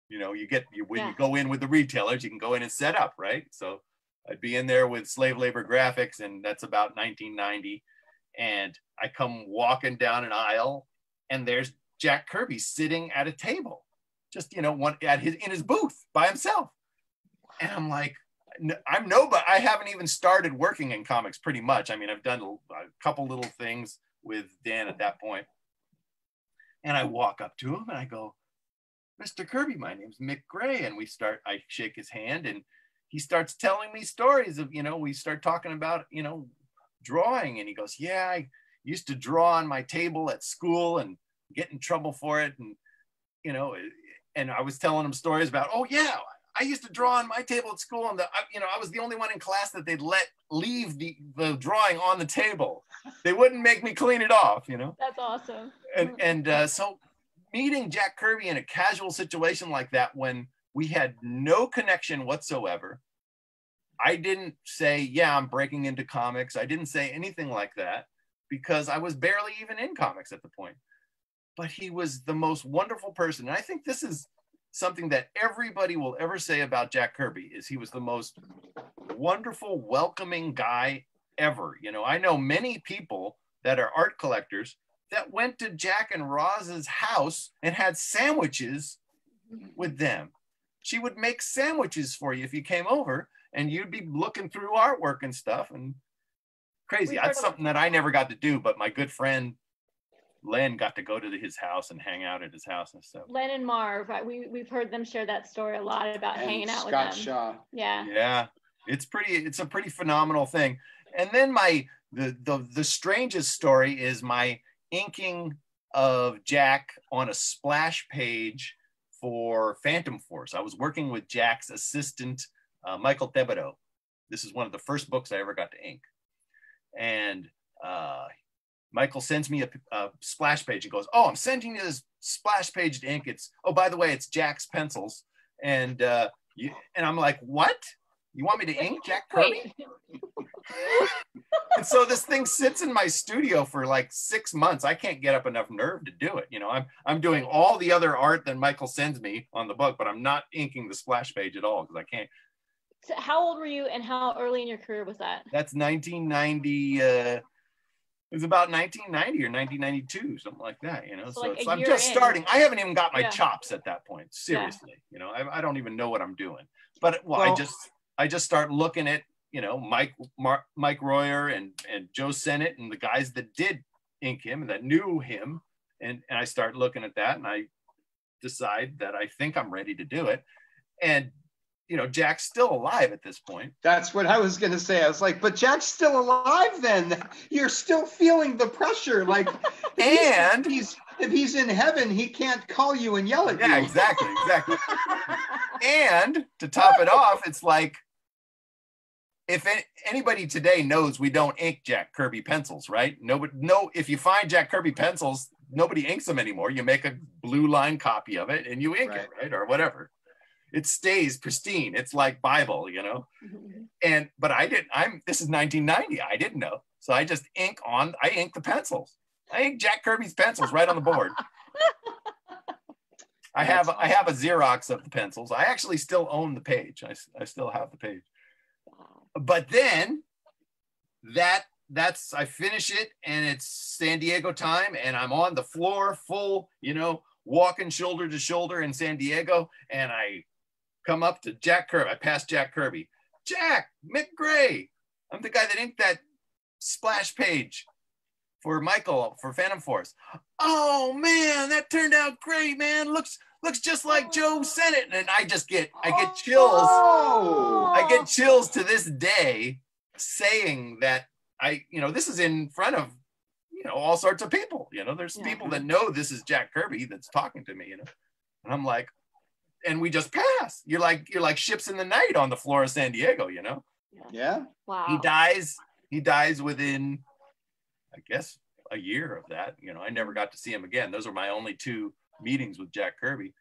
You know, you get you, when Yeah. you go in with the retailers, you can go in and set up, right? So I'd be in there with Slave Labor Graphics, and that's about 1990. And I come walking down an aisle, and there's Jack Kirby sitting at a table, just you know, one at his in his booth by himself. And I'm like, I'm no, but I haven't even started working in comics pretty much. I mean, I've done a, a couple little things with Dan at that point. And I walk up to him and I go, Mr. Kirby, my name's Mick Gray. And we start, I shake his hand and he starts telling me stories of, you know, we start talking about, you know, drawing. And he goes, Yeah, I used to draw on my table at school and get in trouble for it. And, you know, and I was telling him stories about, oh yeah, I used to draw on my table at school, and the, you know I was the only one in class that they'd let leave the the drawing on the table. They wouldn't make me clean it off, you know. That's awesome. And and uh, so meeting Jack Kirby in a casual situation like that when we had no connection whatsoever. I didn't say, yeah, I'm breaking into comics. I didn't say anything like that because I was barely even in comics at the point. But he was the most wonderful person. And I think this is something that everybody will ever say about Jack Kirby is he was the most wonderful, welcoming guy ever. You know, I know many people that are art collectors that went to Jack and Roz's house and had sandwiches with them. She would make sandwiches for you if you came over and you'd be looking through artwork and stuff and crazy. That's something that I never got to do, but my good friend Len got to go to his house and hang out at his house and stuff. Len and Marv, we we've heard them share that story a lot about And hanging out Scott with them. Shaw. Yeah. Yeah, it's pretty. It's a pretty phenomenal thing. And then my the the the strangest story is my inking of Jack on a splash page for Phantom Force. I was working with Jack's assistant, uh, Michael Thibodeau. This is one of the first books I ever got to ink, and uh, Michael sends me a, a splash page and goes, "Oh, I'm sending you this splash page to ink. It's oh, by the way, it's Jack's pencils." And uh, you, and I'm like, "What? You want me to ink Jack Kirby?" And so this thing sits in my studio for like six months. I can't get up enough nerve to do it. You know, I'm I'm doing all the other art that Michael sends me on the book, but I'm not inking the splash page at all because I can't. so how old were you and how early in your career was that? That's 1990. Uh, it was about 1990 or 1992, something like that. You know, So so, like it's, a I'm just in. starting. I haven't even got my Yeah. chops at that point. Seriously, you know, I, I don't even know what I'm doing. But well, I just I just start looking at you know Mike Mar- Mike Royer and and Joe Sinnott and the guys that did ink him and that knew him, and and I start looking at that and I decide that I think I'm ready to do it, and you know Jack's still alive at this point. That's what I was gonna say. I was like, but Jack's still alive. Then you're still feeling the pressure. Like, And- if he's if he's in heaven, he can't call you and yell at Yeah, you. exactly, exactly. and to top it off, it's like if anybody today knows we don't ink Jack Kirby pencils, right? Nobody, no. If you find Jack Kirby pencils, nobody inks them anymore. You make a blue line copy of it and you ink it, right, or whatever. It stays pristine. It's like Bible, you know. Mm-hmm. And but I didn't. I'm. This is 1990. I didn't know, so I just ink on. I ink the pencils. I ink Jack Kirby's pencils right on the board. I have I have a Xerox of the pencils. I actually still own the page. I, I still have the page. But then that that's I finish it and it's San Diego time and I'm on the floor full, you know, walking shoulder to shoulder in San Diego and I come up to Jack Kirby. I passed Jack Kirby. Jack, Mick Gray. I'm the guy that inked that splash page for Michael for Phantom Force. Oh man, that turned out great, man. Looks looks just like Joe Sinnott. And I just get I get oh, chills. Oh, I get chills to this day saying that I, you know, this is in front of, you know, all sorts of people. You know, there's Yeah. people that know this is Jack Kirby that's talking to me, you know. And I'm like, and we just pass. You're like, you're like ships in the night on the floor of San Diego, you know. yeah. Wow. He dies, he dies within, I guess, a year of that. You know, I never got to see him again. Those are my only two meetings with Jack Kirby.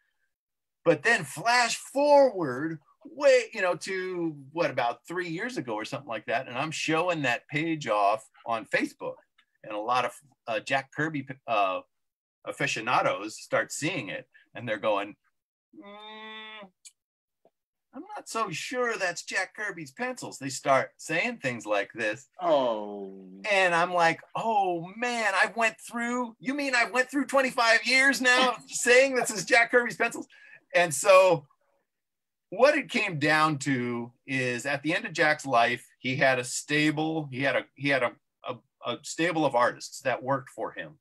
But then flash forward way, you know, to what about three years ago or something like that. And I'm showing that page off on Facebook. And a lot of uh, Jack Kirby uh, aficionados start seeing it and they're going, "Mm, I'm not so sure that's Jack Kirby's pencils. They start saying things like this. Oh, And I'm like, oh man, I went through, you mean I went through 25 years now saying this is Jack Kirby's pencils? And so what it came down to is at the end of Jack's life, he had a stable, he had a he had a, a, a stable of artists that worked for him.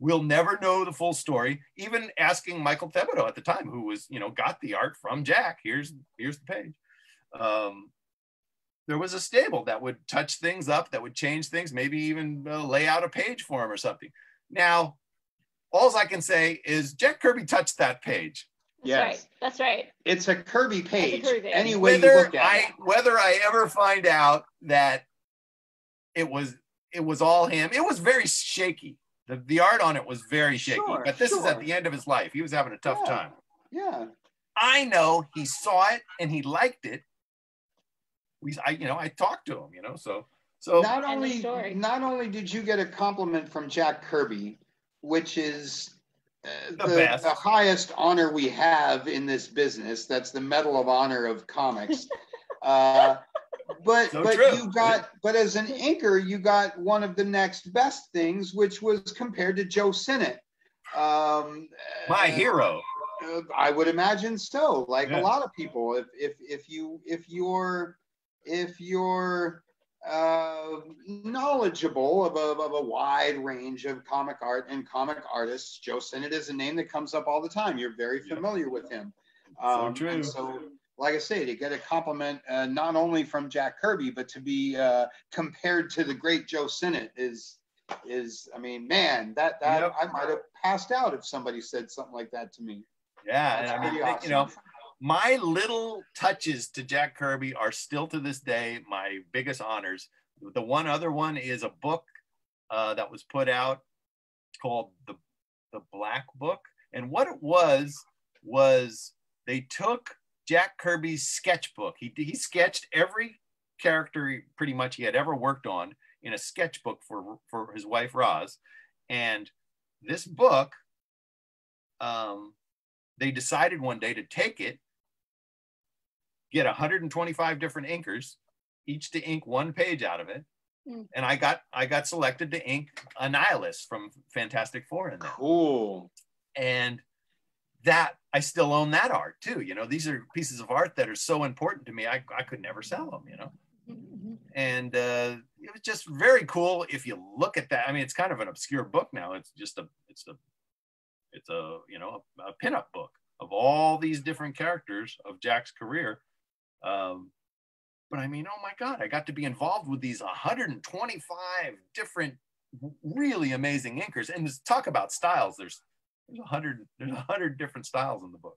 We'll never know the full story. Even asking Michael Thibodeau at the time, who was, you know, got the art from Jack. Here's here's the page. Um, there was a stable that would touch things up, that would change things, maybe even uh, lay out a page for him or something. Now, all I can say is Jack Kirby touched that page. That's Yes. right. That's right. It's a Kirby page. Kirby page. Any way you look at I it. whether I ever find out that it was it was all him, it was very shaky. The, the art on it was very shaky. Sure, but this is at the end of his life. He was having a tough Yeah. time. Yeah. I know he saw it and he liked it. We, I, you know, I talked to him, you know, so, so not only story. not only did you get a compliment from Jack Kirby, which is uh, The the, best. the highest honor we have in this business. That's the Medal of Honor of comics. uh, but So but true. you got but as an inker, you got one of the next best things, which was compared to Joe Sinnott. Um, my uh, hero. uh, I would imagine so. Like Yeah. a lot of people, if if if you if you're if you're uh, knowledgeable of a, of a wide range of comic art and comic artists, Joe Sinnott is a name that comes up all the time. You're very Yeah. familiar with him. So and true. So, like I say, to get a compliment uh, not only from Jack Kirby, but to be uh, compared to the great Joe Sinnott is is I mean, man, that that Yep. I might have passed out if somebody said something like that to me. Yeah. That's And I mean, think, you know, my little touches to Jack Kirby are still to this day my biggest honors. The one other one is a book uh, that was put out called the the Black Book, and what it was was they took Jack Kirby's sketchbook. He he sketched every character he- pretty much he had ever worked on in a sketchbook for for his wife Roz, and this book. Um, they decided one day to take it, get 125 different inkers, each to ink one page out of it. Mm. And I got I got selected to ink Annihilus from Fantastic Four in there. Cool. And that I still own that art too. You know, these are pieces of art that are so important to me. I, I could never sell them, you know. Mhm. And uh, it was just very cool if you look at that. I mean, it's kind of an obscure book now. It's just a it's a it's a you know a, a pinup book of all these different characters of Jack's career. Um, but I mean, oh my God, I got to be involved with these 125 different really amazing inkers. And talk about styles. There's there's a hundred there's a hundred different styles in the book.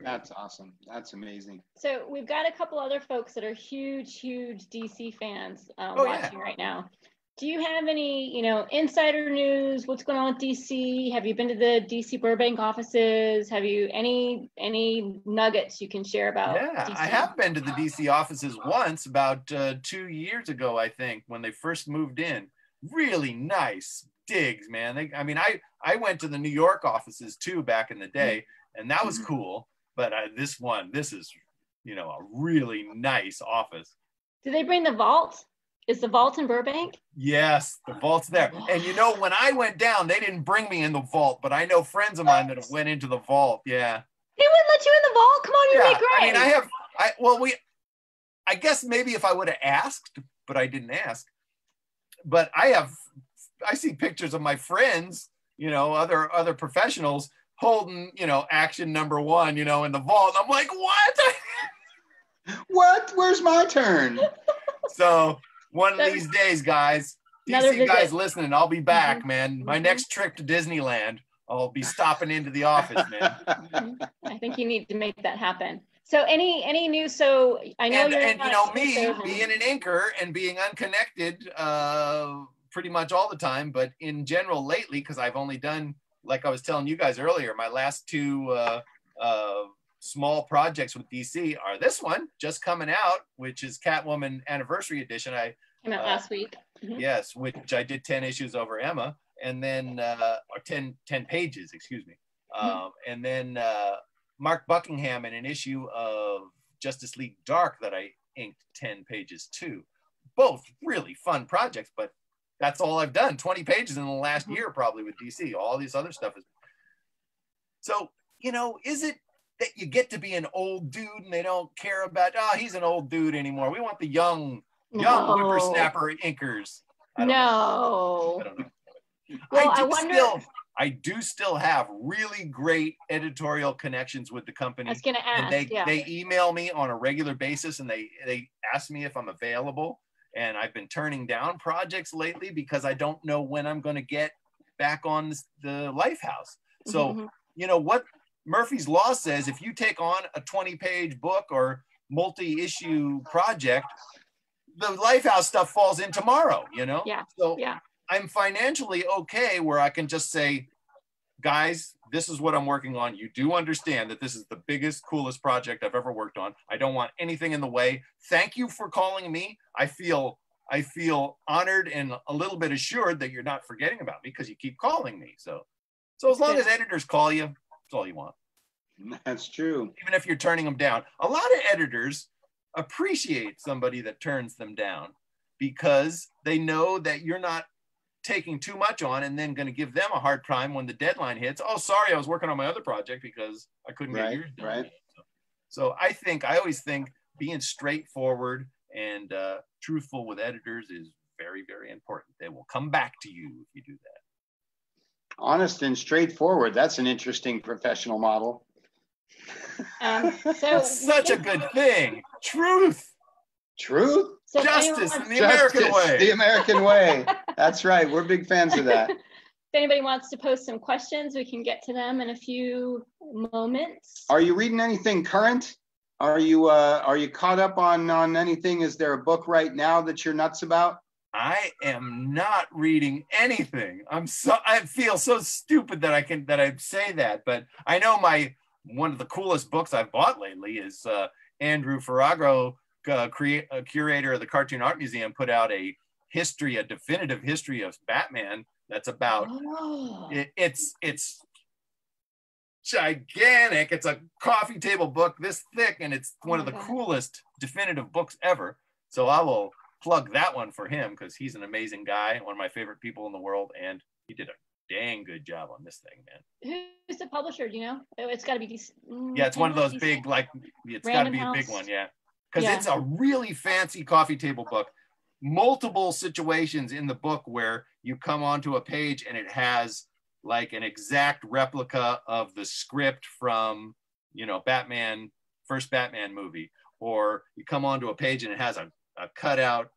That's awesome. That's amazing. So we've got a couple other folks that are huge, huge DC fans um, Oh, yeah. watching right now. Do you have any, you know, insider news? What's going on with DC? Have you been to the DC Burbank offices? Have you any any nuggets you can share about? Yeah, DC? I have been to the DC offices once about uh, two years ago, I think, when they first moved in. Really nice digs, man. They, I mean, I I went to the New York offices too back in the day, and that was Mhm. cool. But uh, this one, this is, you know, a really nice office. Do they bring the vault? Is the vault in Burbank? Yes, the vault's there. And you know, when I went down, they didn't bring me in the vault, but I know friends of mine that have went into the vault. Yeah. They wouldn't let you in the vault. Come on, you're yeah, Mick Gray. I mean, I have, I well, we, I guess maybe if I would have asked, but I didn't ask. But I have, I see pictures of my friends, you know, other other professionals holding, you know, action number one, you know, in the vault. I'm like, what? What? Where's my turn? so one of So- these days, guys, Another DC guys listening, I'll be back, man. My Mhm. next trip to Disneyland, I'll be stopping into the office, man. I think you need to make that happen. So any any news? So I know and, you're and you know me being an inker and being unconnected uh pretty much all the time but in general lately because i've only done like i was telling you guys earlier my last two uh uh small projects with dc are this one just coming out which is catwoman anniversary edition i came out uh, last week. Mhm. yes which i did 10 issues over emma and then uh or 10 10 pages excuse me um and then uh mark buckingham in an issue of justice league dark that i inked 10 pages too both really fun projects but that's all i've done 20 pages in the last Mhm. year probably with dc all this other stuff is so you know is it that you get to be an old dude and they don't care about oh he's an old dude anymore we want the young young No. whippersnapper inkers I don't know. No. I don't know. Well, I do I wonder- still, I do still have really great editorial connections with the I company, was gonna ask. and they yeah. they email me on a regular basis, and they they ask me if I'm available. And I've been turning down projects lately because I don't know when I'm going to get back on the Lifehouse. So Mhm. you know what Murphy's Law says if you take on a 20 page book or multi issue project, the Lifehouse stuff falls in tomorrow, you know? Yeah. So Yeah. I'm financially okay where I can just say, guys, this is what I'm working on. You do understand that this is the biggest, coolest project I've ever worked on. I don't want anything in the way. Thank you for calling me. I feel I feel honored and a little bit assured that you're not forgetting about me because you keep calling me. So so as long as editors call you, that's all you want. That's true. Even if you're turning them down. A lot of editors appreciate somebody that turns them down because they know that you're not taking too much on and then going to give them a hard time when the deadline hits. Oh, sorry, I was working on my other project because I couldn't Right, get yours done. right. So, so I think I always think being straightforward and uh, truthful with editors is very, very important. They will come back to you if you do that. Honest and straightforward. That's an interesting professional model. Um, so That's such a good thing. Truth, Truth, so if anyone justice, wants- the American justice, way. the American way. That's right. We're big fans of that. if anybody wants to post some questions, we can get to them in a few moments. Are you reading anything current? Are you uh, are you caught up on on anything? Is there a book right now that you're nuts about? I am not reading anything. I'm so I feel so stupid that I can that I say that, but I know my one of the coolest books I've bought lately is uh, Andrew Farago, uh, create a curator of the Cartoon Art Museum, put out a history, a definitive history of Batman. That's about Oh, it, it's it's gigantic. It's a coffee table book this thick, and it's Oh one of the God. coolest definitive books ever. So I will plug that one for him because he's an amazing guy, one of my favorite people in the world, and he did a dang good job on this thing, man. who's the publisher? Do you know? Oh, It's got to be DC. mm, Yeah, it's one of those big, like it's got to be a big one, yeah, because Yeah. it's a really fancy coffee table book. Multiple situations in the book where you come onto a page and it has like an exact replica of the script from, you know, Batman, first Batman movie, or you come onto a page and it has a, a cutout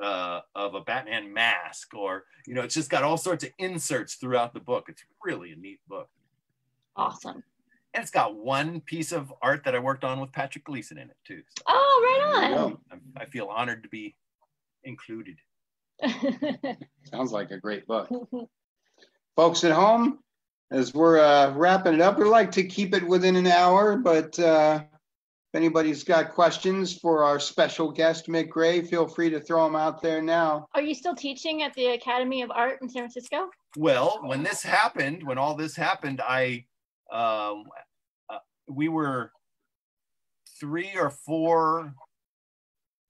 uh, of a Batman mask, or you know, it's just got all sorts of inserts throughout the book. It's really a neat book. Awesome. And it's got one piece of art that I worked on with Patrick Gleason in it too. So Oh, right go. I, I feel honored to be included. Sounds like a great book. Folks at home, as we're uh, wrapping it up, we like to keep it within an hour, but uh, if anybody's got questions for our special guest, Mick Gray, feel free to throw them out there now. Are you still teaching at the Academy of Art in San Francisco? Well, when this happened, when all this happened, I um, uh, we were three or four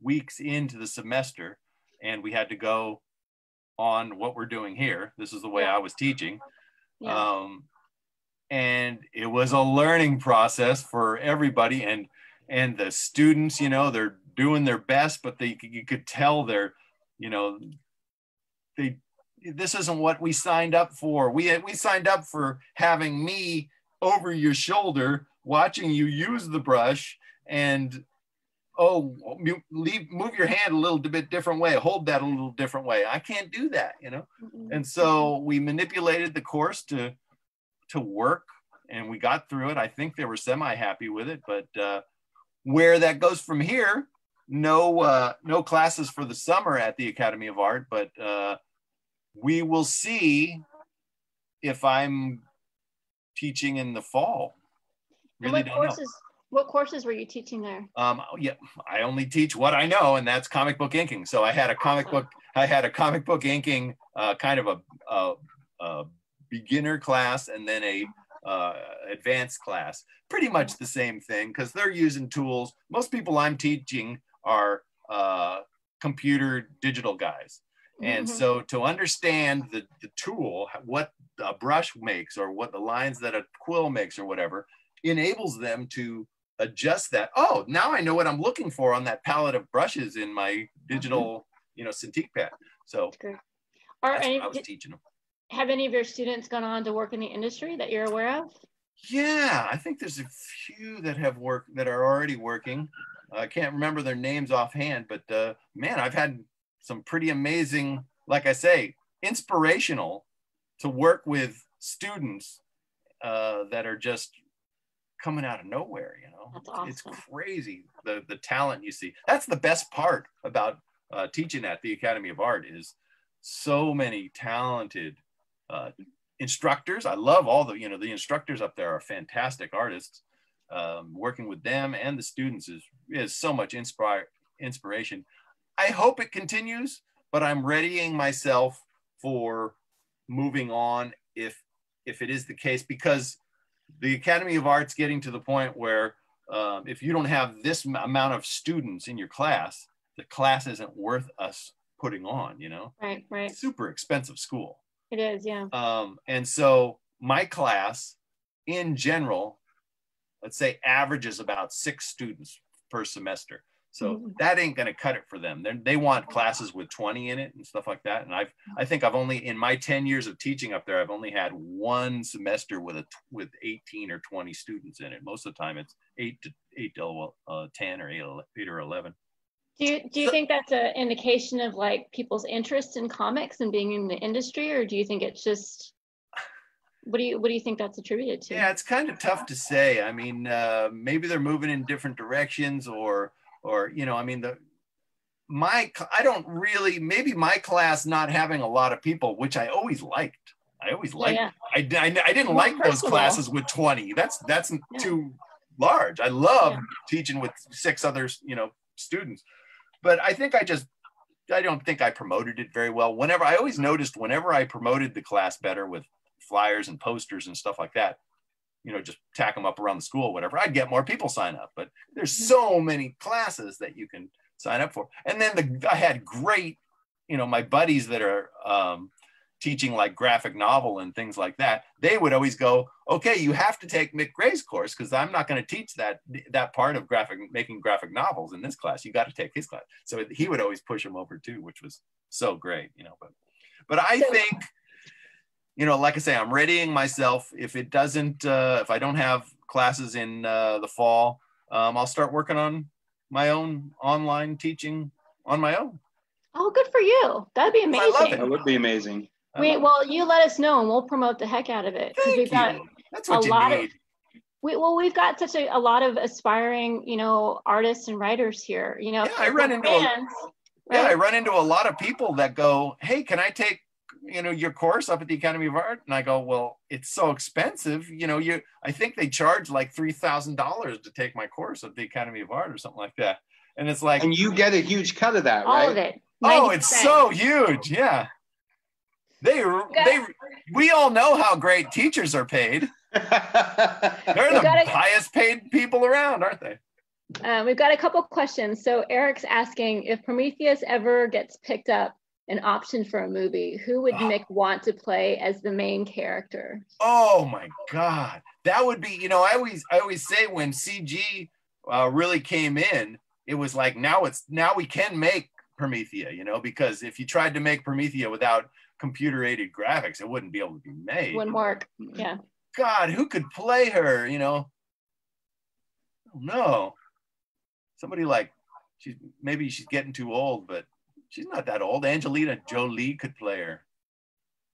weeks into the semester, and we had to go on what we're doing here. This is the way. I was teaching. Yeah. um, and it was a learning process for everybody and and the students you know they're doing their best but they you could tell they're you know they this isn't what we signed up for we we signed up for having me over your shoulder watching you use the brush and oh leave move your hand a little bit different way hold that a little different way. I can't do that you know? Mm-mm. and so we manipulated the course to to work and we got through it. I think they were semi happy with it but uh, where that goes from here no uh, no classes for the summer at the academy of art but uh, we will see if i'm teaching in the fall really what don't know courses? What courses were you teaching there? um, yeah, I only teach what I know, and that's comic book inking. So I had a comic book, I had a comic book inking, uh, kind of a, a, a beginner class, and then a uh, advanced class. Pretty much the same thing because they're using tools. Most people I'm teaching are uh, computer digital guys. And Mhm. so to understand the, the tool, what a brush makes or what the lines that a quill makes or whatever, enables them to adjust that. Oh, now I know what I'm looking for on that palette of brushes in my digital, you know, Cintiq pad. So Are any, I was teaching them. have any of your students gone on to work in the industry that you're aware of? Yeah, I think there's a few that have worked that are already working. I can't remember their names offhand, but uh, man, I've had some pretty amazing, like I say, inspirational to work with students uh, that are just coming out of nowhere. You know, That's it's crazy the the talent you see. That's the best part about uh, teaching at the Academy of Art is so many talented uh, instructors. I love all the you know the instructors up there are fantastic artists. Um, working with them and the students is is so much inspire inspiration. I hope it continues, but I'm readying myself for moving on if if it is the case because the Academy of Arts getting to the point where um, if you don't have this amount of students in your class, the class isn't worth us putting on. You know, Right, right. super expensive school. It is, yeah. Um, and so my class in general, let's say averages about six students per semester. So Mhm. that ain't going to cut it for them. They're, they want classes with 20 in it and stuff like that. And I've, I think I've only, in my 10 years of teaching up there, I've only had one semester with a, with 18 or 20 students in it. Most of the time it's eight to eight to uh, 10 or eight, eight or 11. Do you, do you think that's an indication of like people's interest in comics and being in the industry, or do you think it's just what do you what do you think that's attributed to? Yeah, it's kind of tough to say. I mean, uh, maybe they're moving in different directions, or, or you know, I mean, the my I don't really maybe my class not having a lot of people, which I always liked. I always liked. yeah. I, I I didn't More like those classes with twenty. That's that's Yeah. too large. I love Yeah. teaching with six others, you know, students. But I think I just I don't think I promoted it very well. Whenever I always noticed whenever I promoted the class better with flyers and posters and stuff like that, you know, just tack them up around the school, whatever, I'd get more people sign up. But there's so many classes that you can sign up for. And then the I had great, you know, my buddies that are um, teaching like graphic novel and things like that. They would always go, okay, you have to take Mick Gray's course because I'm not going to teach that that part of graphic making graphic novels in this class. You got to take his class. So he would always push him over too, which was so great, you know. But but I think you know, like I say, I'm readying myself. If it doesn't, uh, if I don't have classes in uh, the fall, um, I'll start working on my own online teaching on my own. Oh, good for you. That'd be amazing. I amazing. it. That would be amazing. I We well, you let us know and we'll promote the heck out of it. 'cause Thank we've got you. That's what a you lot of- we well, we've got such a, a lot of aspiring, you know, artists and writers here. You know, Yeah, I run into a- fans, Yeah, I run into a lot of people that go, "Hey, can I take you know your course up at the Academy of Art?" And I go, "Well, it's so expensive. You know, you I think they charge like three thousand dollars to take my course at the Academy of Art or something like that." And it's like, And you get a huge cut of that, all right? of it. oh, it's so huge. Yeah, they they we all know how great teachers are paid. They're the gotta- highest paid people around, aren't they? Uh, we've got a couple questions. So Eric's asking if Promethea ever gets picked up an option for a movie, who would Oh. Mick want to play as the main character? Oh my God, that would be. You know, I always I always say when CG uh, really came in, it was like now it's now we can make Promethea. You know, because if you tried to make Promethea without computer aided graphics, it wouldn't be able to be made. Wouldn't work. Yeah. God, who could play her? You know, no, somebody like she's maybe she's getting too old, but she's not that old. Angelina Jolie could play her.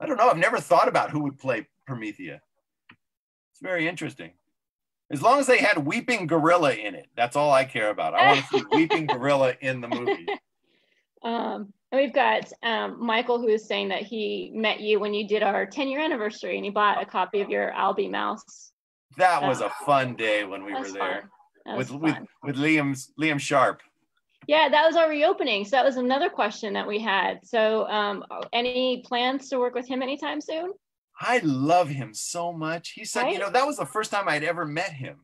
I don't know. I've never thought about who would play Promethea. It's very interesting. As long as they had Weeping Gorilla in it, that's all I care about. I want to see Weeping Gorilla in the movie. Um, and we've got um, Michael who is saying that he met you when you did our 10 year anniversary and he bought a copy of your Albie Mouse. That was a fun day when we were there fun. With, with with Liam's Liam Sharp. Yeah, that was our reopening. So that was another question that we had. So, um, any plans to work with him anytime soon? I love him so much. He said, you know, that was the first time I'd ever met him.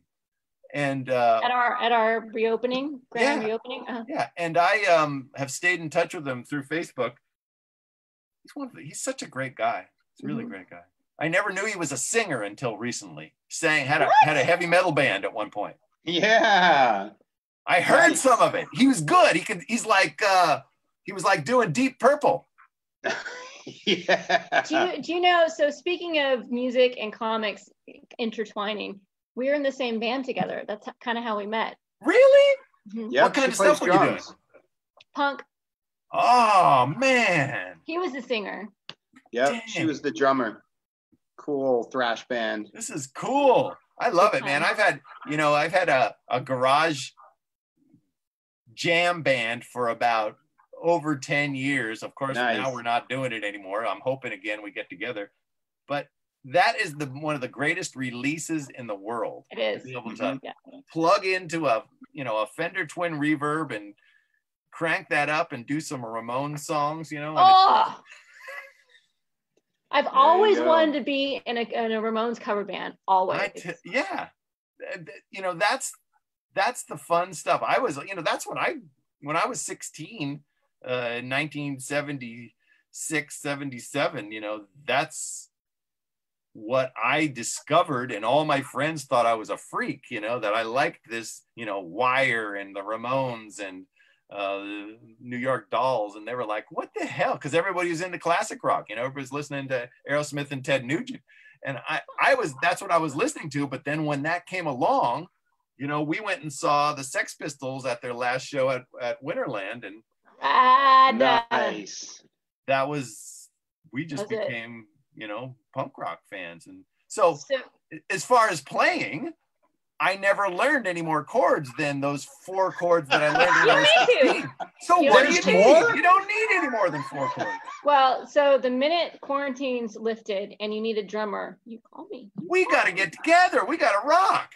And uh, At our at our reopening, grand Yeah. reopening. Uh, yeah, and I um, have stayed in touch with him through Facebook. He's one of the, he's such a great guy. He's a really Mhm. great guy. I never knew he was a singer until recently. Sang had a What? had a heavy metal band at one point. yeah. I heard Nice. some of it. He was good. He could he's like uh he was like doing deep purple. yeah. do you do you know? So speaking of music and comics intertwining, we were in the same band together. That's kind of how we met. Really? Mhm. Yep, What kind of stuff plays were you drums. Punk. Oh man. He was the singer. Yep, she was the drummer. Cool thrash band. This is cool. I love it, man. I've had, you know, I've had a, a garage jam band for about over 10 years. Of course, Nice. now we're not doing it anymore. I'm hoping again we get together. But that is the one of the greatest releases in the world. It is. To be able to Yeah. plug into a, you know, a Fender twin reverb and crank that up and do some Ramon songs, you know. Oh, I've you always wanted to be in a, in a Ramones cover band. Always. I t- yeah, Th- th- you know that's that's the fun stuff. I was, you know, that's when I when I was 16, uh, in 1976, 77. You know, that's what I discovered, and all my friends thought I was a freak. You know, that I liked this, you know, Wire and the Ramones and uh, New York Dolls, and they were like, "What the hell?" Because everybody was into classic rock. You know, everybody's listening to Aerosmith and Ted Nugent and I, I was that's what I was listening to. But then when that came along, you know, we went and saw the Sex Pistols at their last show at, at Winterland, and ah, Rad. Nice. that was we just Was it? became you know punk rock fans. And so So, as far as playing, I never learned any more chords than those four chords that I learned when I was You need to. So You what do you There's need? more? You don't need any more than four chords. well, so the minute quarantine's lifted and you need a drummer, you call me. We got to get together. We got to rock.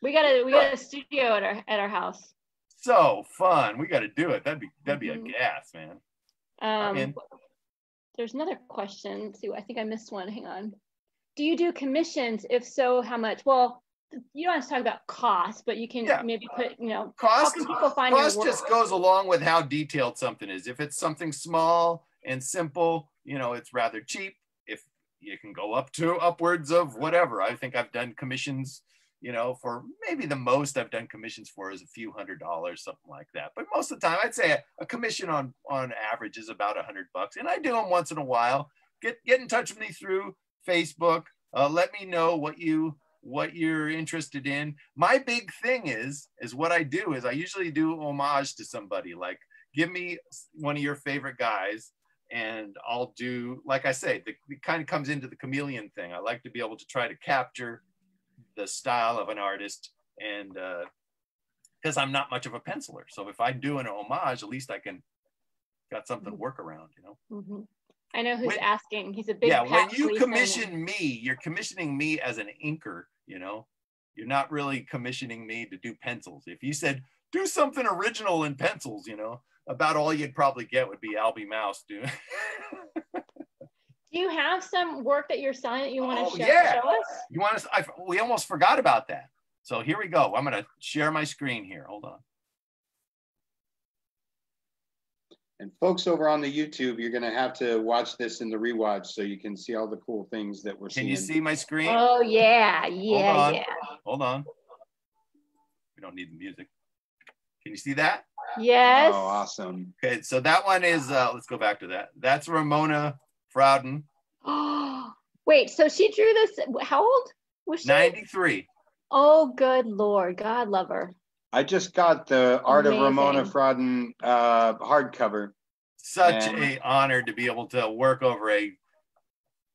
We got a we got a studio at our at our house. So fun. We got to do it. That'd be that'd be Mhm. a gas, man. Um, there's another question. Let's see, I think I missed one. Hang on. Do you do commissions? If so, how much? Well, you don't have to talk about cost, but you can Yeah. maybe put, you know, how Cost can people find your cost just goes along with how detailed something is. If it's something small and simple, you know, it's rather cheap. If you can go up to upwards of whatever, I think I've done commissions, you know, for maybe the most I've done commissions for is a few hundred dollars, something like that. But most of the time, I'd say a, a commission on on average is about a hundred bucks, and I do them once in a while. Get get in touch with me through Facebook. Uh, let me know what you what you're interested in. My big thing is is what I do is I usually do homage to somebody. Like give me one of your favorite guys and I'll do like I say, the, it kind of comes into the chameleon thing. I like to be able to try to capture the style of an artist and because I'm not much of a penciler. So if I do an homage, at least I can got something to work around, you know. Mhm. I know who's When- asking. He's a big yeah, when you commission me, you're commissioning me as an inker, you know. You're not really commissioning me to do pencils. If you said do something original in pencils, you know, about all you'd probably get would be Albie Mouse doing. Do you have some work that you're selling that you want to Oh, show, yeah. show us? you want to? I, we almost forgot about that. So here we go. I'm going to share my screen here. Hold on. And folks over on the YouTube, you're gonna have to watch this in the rewatch so you can see all the cool things that we're Can seeing. you see my screen? Oh yeah, yeah, on. yeah, Hold on. We don't need the music. Can you see that? yes. Oh, awesome. Okay, so that one is. Uh, let's go back to that. That's Ramona Fradon, Wait, so she drew this? How old was she? 93. Oh, good lord, God love her. I just got the Art of Ramona Amazing. Fradon uh, hardcover. Such And- a honor to be able to work over a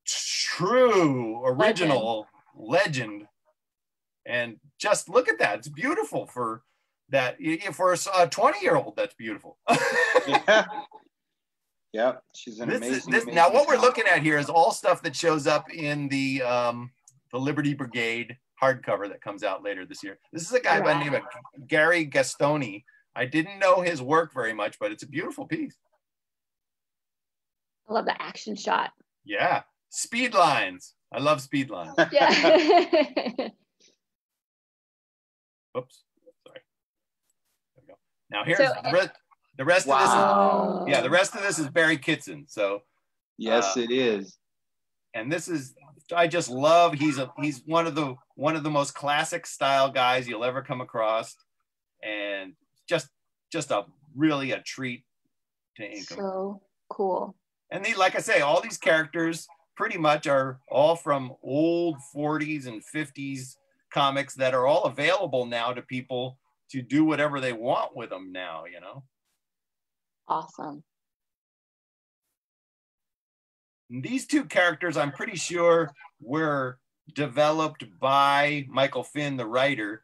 true original legend. And just look at that. It's beautiful for that. y- y- For a 20 year old, that's beautiful. Yeah. Yep. She's an this amazing. is, this, amazing now, what we're looking at here is all stuff that shows up in the um, the Liberty Brigade hardcover that comes out later this year. This is a guy by the name of Gary Gastoni. I didn't know his work very much, but it's a beautiful piece. I love the action shot. Yeah, speed lines. I love speed lines. Yeah. Oops, sorry. There we go. Now here's So- the, rest Wow. of this. Is, yeah, the rest of this is Barry Kitson. So Yes, Uh, it is. and this is I just love he's a he's one of the one of the most classic style guys you'll ever come across and just just a really a treat to ink 'em. so cool. And they like I say all these characters pretty much are all from old 40s and 50s comics that are all available now to people to do whatever they want with them now, you know. Awesome. These two characters, I'm pretty sure, were developed by Michael Finn, the writer,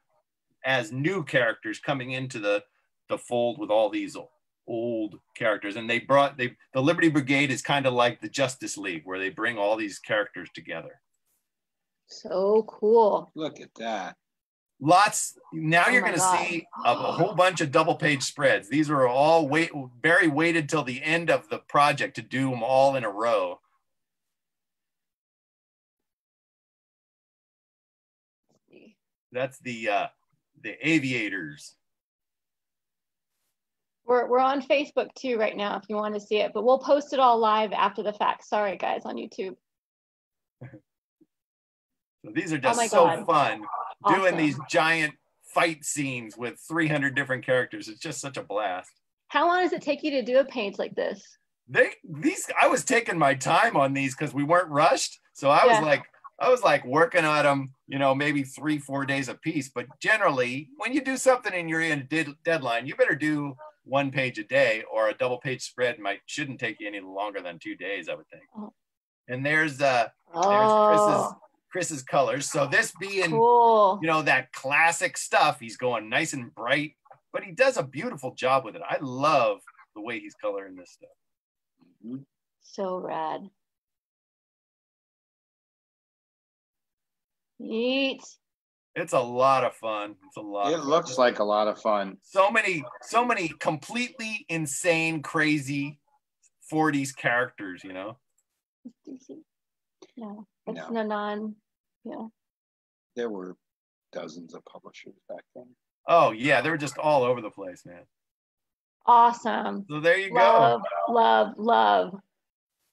as new characters coming into the the fold with all these old characters. And they brought they the Liberty Brigade is kind of like the Justice League, where they bring all these characters together. So cool. Look at that. Lots now Oh you're gonna see a, a whole bunch of double page spreads. These are all wait Barry waited till the end of the project to do them all in a row. That's the uh the aviators. We're, we're on Facebook too right now if you want to see it, but we'll post it all live after the fact. Sorry, guys, on YouTube. So these are Oh just my so God. Fun doing these giant fight scenes with 300 different characters. It's just such a blast. How long does it take you to do a page like this? They these I was taking my time on these because we weren't rushed. So I Yeah. was like I was like working on them, you know, maybe three four days a piece. But generally, when you do something and you're in a dead, deadline, you better do one page a day, or a double page spread might shouldn't take you any longer than two days, I would think. Oh. And there's uh there's Oh, Chris's Chris's colors. So this being cool. you know that classic stuff he's going nice and bright but he does a beautiful job with it i love the way he's coloring this stuff Mhm. So rad. Neat. it's a lot of fun it's a lot It of fun. looks like a lot of fun. so many so many completely insane crazy 40s characters you know DC. No, it's No. no non. Yeah. There were dozens of publishers back then. oh yeah they were just all over the place man Awesome. so there you Love, go love, love. love.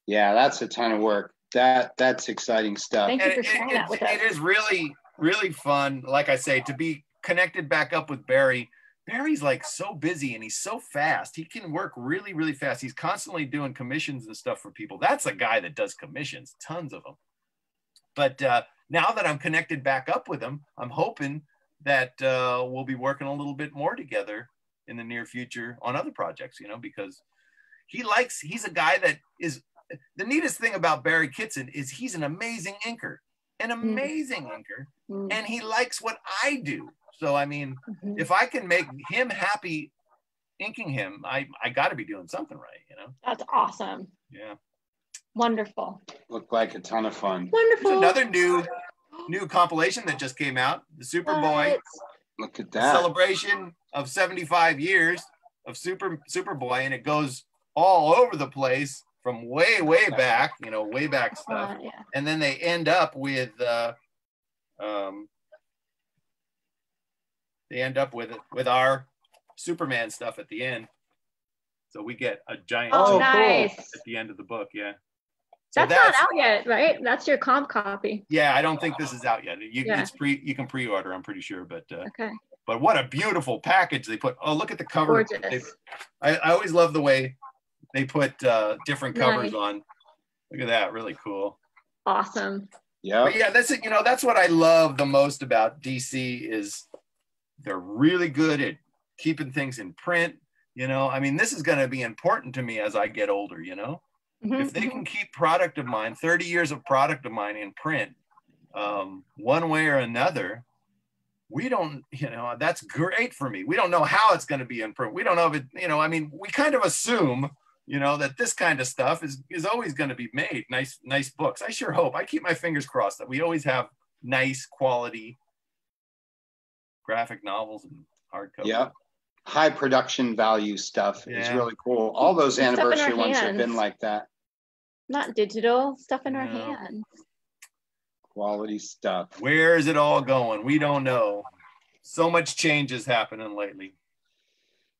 Yeah, that's a ton of work. That that's exciting stuff. Thank you for it- sharing it- that with it us. is really really fun like i say to be connected back up with barry barry's like so busy and he's so fast. He can work really really fast. He's constantly doing commissions and stuff for people. That's a guy that does commissions tons of them but uh, now that i'm connected back up with him i'm hoping that uh, we'll be working a little bit more together in the near future on other projects you know because he likes he's a guy that is the neatest thing about barry kitson is he's an amazing inker an amazing inker Mm, and he likes what I do. So I mean, mhm. if I can make him happy inking him, I I got to be doing something right, you know. That's awesome. Yeah. Wonderful. Looked like a ton of fun. Wonderful. There's another new new compilation that just came out, the Superboy What? Look at that. celebration of 75 years of Super Superboy, and it goes all over the place from way way back, you know, way back stuff, Uh, yeah. and then they end up with. Uh, um, they end up with it with our Superman stuff at the end. So we get a giant Oh, nice. at the end of the book. Yeah. So That's, not out yet, right? That's your comp copy. Yeah, I don't think this is out yet. You, Yeah. It's pre. You can pre-order. I'm pretty sure, but uh, Okay. but what a beautiful package they put. Oh, look at the cover. They- Gorgeous. I, I always love the way they put uh, different covers Nice. on. Look at that, really cool. Awesome. Yep. But yeah, that's it. You know, that's what I love the most about DC is they're really good at keeping things in print. You know, I mean, this is going to be important to me as I get older. You know, Mhm, if they mhm. can keep product of mine, 30 years of product of mine in print, um, one way or another, we don't, you know, that's great for me. We don't know how it's going to be in print. We don't know if it, you know, I mean, we kind of assume, you know, that this kind of stuff is is always going to be made. Nice, nice books. I sure hope. I keep my fingers crossed that we always have nice quality graphic novels and hardcover. Yeah. High production value stuff is really cool. All those Stuff anniversary ones have been like that. Not digital stuff in our No. hands. Quality stuff. Where is it all going? We don't know. So much change is happening lately.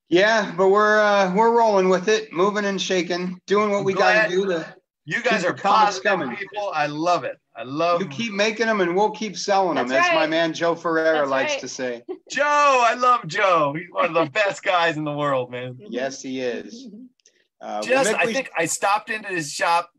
Yeah, but we're uh, we're rolling with it, moving and shaking, doing what I'm we got to do. To, You guys Keep are the positive coming. people. I love it. I love you keep making them, and we'll keep selling them, That's as my man Joe Ferreira That's likes right. to say. Joe. I love Joe. He's one of the best guys in the world, man. Yes, he is. Uh, Just, Mick, I we- think I stopped into his shop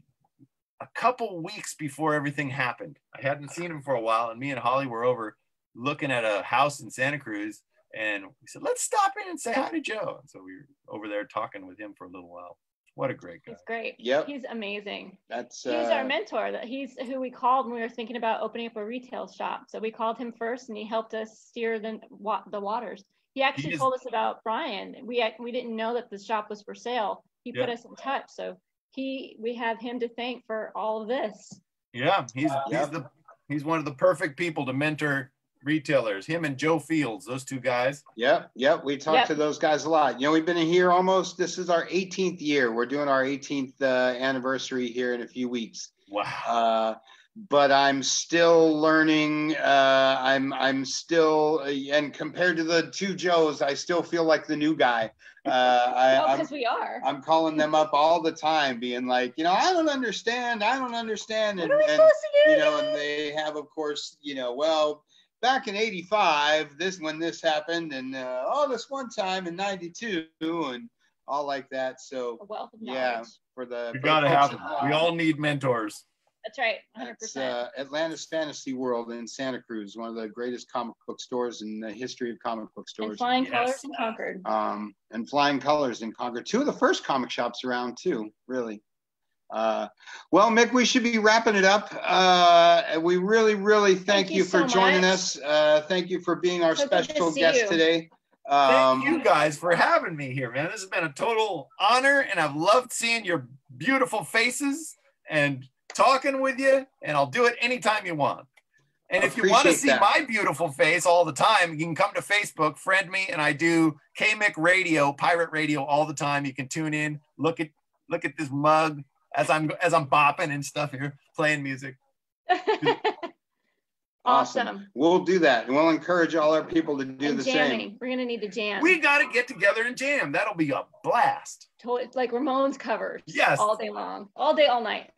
a couple weeks before everything happened. I hadn't seen him for a while, and me and Holly were over looking at a house in Santa Cruz, and we said, "Let's stop in and say hi to Joe." And so we were over there talking with him for a little while. What a great guy. He's great. Yep. He's amazing. That's He's uh, our mentor. That he's who we called when we were thinking about opening up a retail shop. So we called him first, and he helped us steer the wa- the waters. He actually is- told us about Brian. We we didn't know that the shop was for sale. He put us in touch. So he we have him to thank for all of this. Yeah, he's he's Yep. the he's one of the perfect people to mentor retailers. Him and Joe Fields, those two guys. Yep, yep. We talk Yep. to those guys a lot. You know, we've been here almost. This is our 18th year. We're doing our 18th uh, anniversary here in a few weeks. Wow. Uh, but I'm still learning. Uh, I'm I'm still, and compared to the two Joes, I still feel like the new guy. Uh, I, Oh, I'm, because we are. I'm calling them up all the time, being like, you know, I don't understand. I don't understand. what are we and supposed to do? you know, and they have, of course, you know, well, back in '85, this when this happened, and uh, oh, this one time in '92, and all like that. So a wealth of knowledge. yeah, for the We for gotta folks have them. We all need mentors. That's right. 100. It's percent uh, Atlantis Fantasy World in Santa Cruz, one of the greatest comic book stores in the history of comic book And stores. flying Yes. colors in Concord. um, and Flying Colors in Concord. Two of the first comic shops around, too, really. Uh, well, Mick, we should be wrapping it up. Uh, we really, really thank, Thank you, you for joining much. us. Uh, thank you for being our So good to special guest you. today. Thank Um, you guys for having me here, man. This has been a total honor, and I've loved seeing your beautiful faces and talking with you. And I'll do it anytime you want. And if you want to see that. my beautiful face all the time, you can come to Facebook, friend me, and I do KMIC Radio, Pirate Radio, all the time. You can tune in, look at look at this mug as I'm as I'm bopping and stuff here, playing music. awesome. We'll do that. And we'll encourage all our people to do and the jamming. same. We're gonna need to jam. We got to get together and jam. That'll be a blast. Totally, like Ramones covers. Yes. All day long, all day, all night.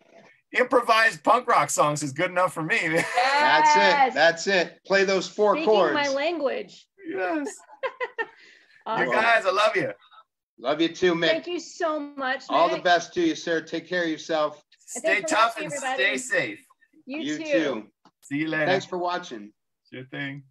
Improvised punk rock songs is good enough for me. That's it. That's it. Play those four Speaking chords. my language. yes. Awesome. You guys, I love you. Love you too, Mick. Thank you so much. All the best to you, sir. Take care of yourself. Stay tough watching, and everybody. stay safe. You, you too. too. See you later. Thanks for watching. Sure thing.